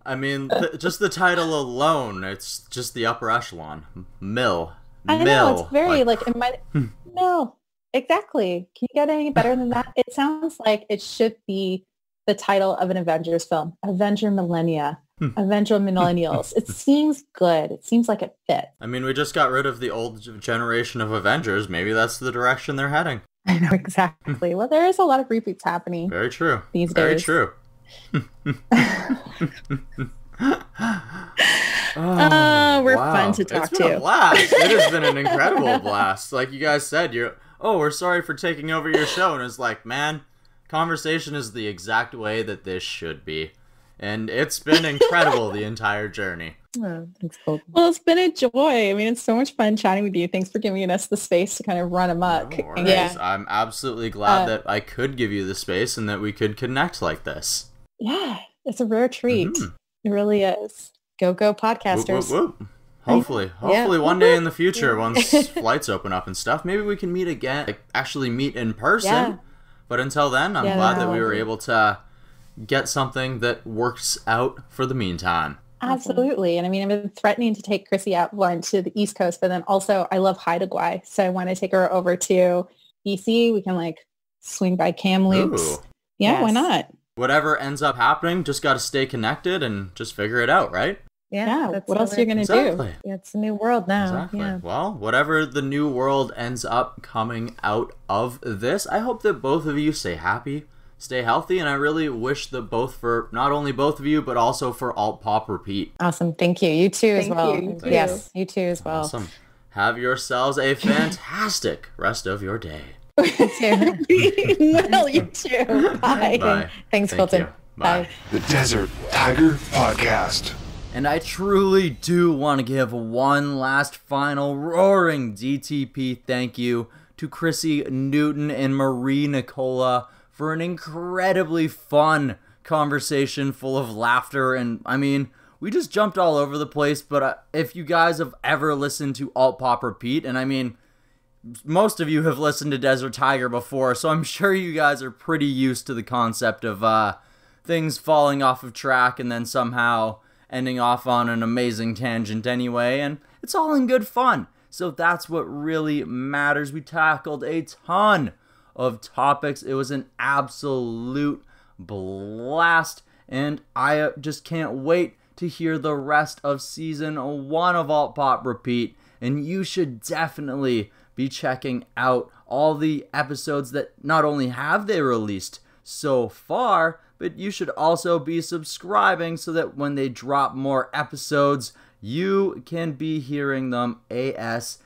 Speaker 1: I mean, th- just the title alone, it's just the upper echelon. Mill.
Speaker 4: I know it's very like, it might
Speaker 1: Hmm.
Speaker 4: no exactly. Can you get any better than that? It sounds like it should be the title of an Avengers film, Avenger Millennia,
Speaker 1: Hmm.
Speaker 4: Avenger Millennials. it seems good. It seems like it fits.
Speaker 1: I mean, we just got rid of the old generation of Avengers. Maybe that's the direction they're heading.
Speaker 4: I know exactly. well, there is a lot of reboots happening
Speaker 1: Very true.
Speaker 4: these
Speaker 1: Very
Speaker 4: days.
Speaker 1: true.
Speaker 4: Uh, we're fun to
Speaker 1: It's
Speaker 4: talk
Speaker 1: been a
Speaker 4: to.
Speaker 1: blast. It has been an incredible blast. Like you guys said, you're oh, we're sorry for taking over your show, and it's like, man, conversation is the exact way that this should be, and it's been incredible the entire journey.
Speaker 3: Oh, thanks,
Speaker 4: Well, it's been a joy. I mean, it's so much fun chatting with you. Thanks for giving us the space to kind of run amok.
Speaker 1: No.
Speaker 3: Yeah.
Speaker 1: I'm absolutely glad
Speaker 4: Uh,
Speaker 1: that I could give you the space and that we could connect like this.
Speaker 4: Yeah, it's a rare treat.
Speaker 1: Mhm.
Speaker 4: It really is.
Speaker 3: Go go podcasters.
Speaker 1: whoop, whoop. Hopefully,
Speaker 3: Yeah.
Speaker 1: hopefully one day in the future, once flights open up and stuff, maybe we can meet again, like actually meet in person.
Speaker 3: Yeah.
Speaker 1: But until then, I'm
Speaker 3: Yeah,
Speaker 1: glad
Speaker 3: that
Speaker 1: that we were able to get something that works out for the meantime.
Speaker 4: Absolutely. And I mean, I've been threatening to take Chrissy out one to the East Coast, but then also I love Haida Gwaii. So I want to take her over to BC. We can like swing by Kamloops.
Speaker 1: Ooh.
Speaker 4: Yeah, why not?
Speaker 1: Whatever ends up happening, just got to stay connected and just figure it out, right?
Speaker 4: Yeah.
Speaker 3: that's
Speaker 4: what else are you
Speaker 3: we're-
Speaker 4: going to do?
Speaker 1: Exactly.
Speaker 3: Yeah, it's a new world now.
Speaker 1: Exactly.
Speaker 3: Yeah.
Speaker 1: Well, whatever the new world ends up coming out of this, I hope that both of you stay happy, stay healthy, and I really wish that both for not only both of you, but also for Alt Pop Repeat.
Speaker 3: Awesome. Thank you. You too as well.
Speaker 4: you, you.
Speaker 3: Yes, you too as well.
Speaker 1: Awesome. Have yourselves a fantastic rest of your day.
Speaker 3: You too.
Speaker 4: well, you too. Bye.
Speaker 1: Bye.
Speaker 3: Thanks,
Speaker 1: Thank
Speaker 3: Colton.
Speaker 1: you. Bye.
Speaker 3: Bye.
Speaker 2: The Desert Tiger Podcast.
Speaker 1: And I truly do want to give one last final roaring DTP thank you to Chrissy Newton and Marie Nicola for an incredibly fun conversation full of laughter. And I mean, we just jumped all over the place. But uh, if you guys have ever listened to Alt Pop Repeat, and I mean, most of you have listened to Desert Tiger before, so I'm sure you guys are pretty used to the concept of uh, things falling off of track and then somehow ending off on an amazing tangent anyway, and it's all in good fun. So that's what really matters. We tackled a ton of topics. It was an absolute blast, and I uh, just can't wait to hear the rest of season one of Alt Pop Repeat. And you should definitely be checking out all the episodes that not only have they released so far, but you should also be subscribing so that when they drop more episodes, you can be hearing them ASAP.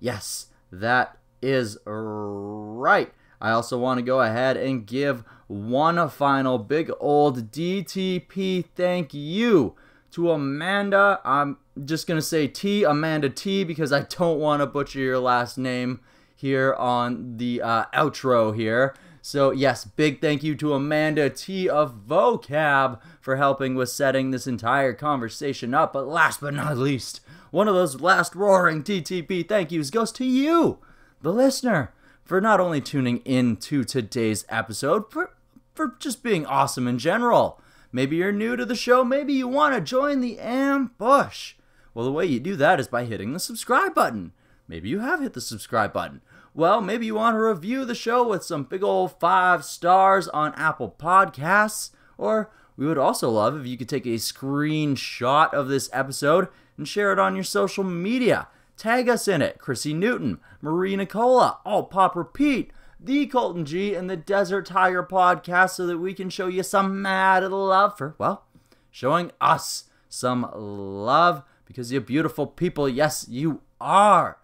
Speaker 1: Yes, that is right. I also want to go ahead and give one final big old DTP thank you to Amanda. I'm just going to say T, Amanda T, because I don't want to butcher your last name here on the uh, outro here. So, yes, big thank you to Amanda T of Vocab for helping with setting this entire conversation up. But last but not least, one of those last roaring DTP thank yous goes to you, the listener, for not only tuning in to today's episode, for, for just being awesome in general. Maybe you're new to the show, maybe you want to join the ambush. Well, the way you do that is by hitting the subscribe button. Maybe you have hit the subscribe button. Well, maybe you want to review the show with some big old five stars on Apple Podcasts. Or we would also love if you could take a screenshot of this episode and share it on your social media. Tag us in it Chrissy Newton, Marie Nicola, Alt Pop Repeat, The Colton G, and the Desert Tiger Podcast so that we can show you some mad love for, well, showing us some love because you're beautiful people. Yes, you are.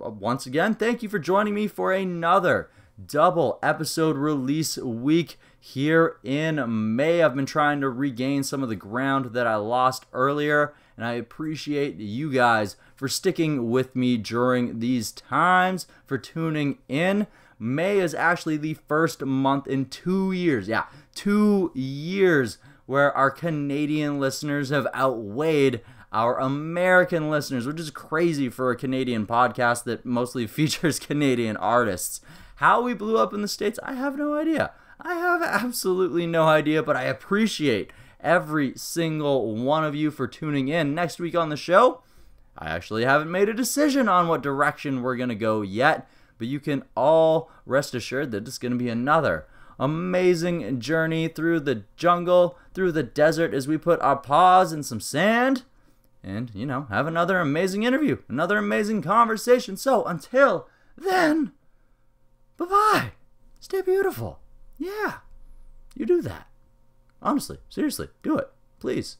Speaker 1: Uh, once again, thank you for joining me for another double episode release week here in May. I've been trying to regain some of the ground that I lost earlier, and I appreciate you guys for sticking with me during these times, for tuning in. May is actually the first month in two years. Yeah, two years where our Canadian listeners have outweighed our American listeners, which is crazy for a Canadian podcast that mostly features Canadian artists. How we blew up in the States, I have no idea. I have absolutely no idea, but I appreciate every single one of you for tuning in. Next week on the show, I actually haven't made a decision on what direction we're going to go yet, but you can all rest assured that it's going to be another amazing journey through the jungle, through the desert as we put our paws in some sand and, you know, have another amazing interview, another amazing conversation. So until then, bye bye. Stay beautiful. Yeah, you do that. Honestly, seriously, do it. Please.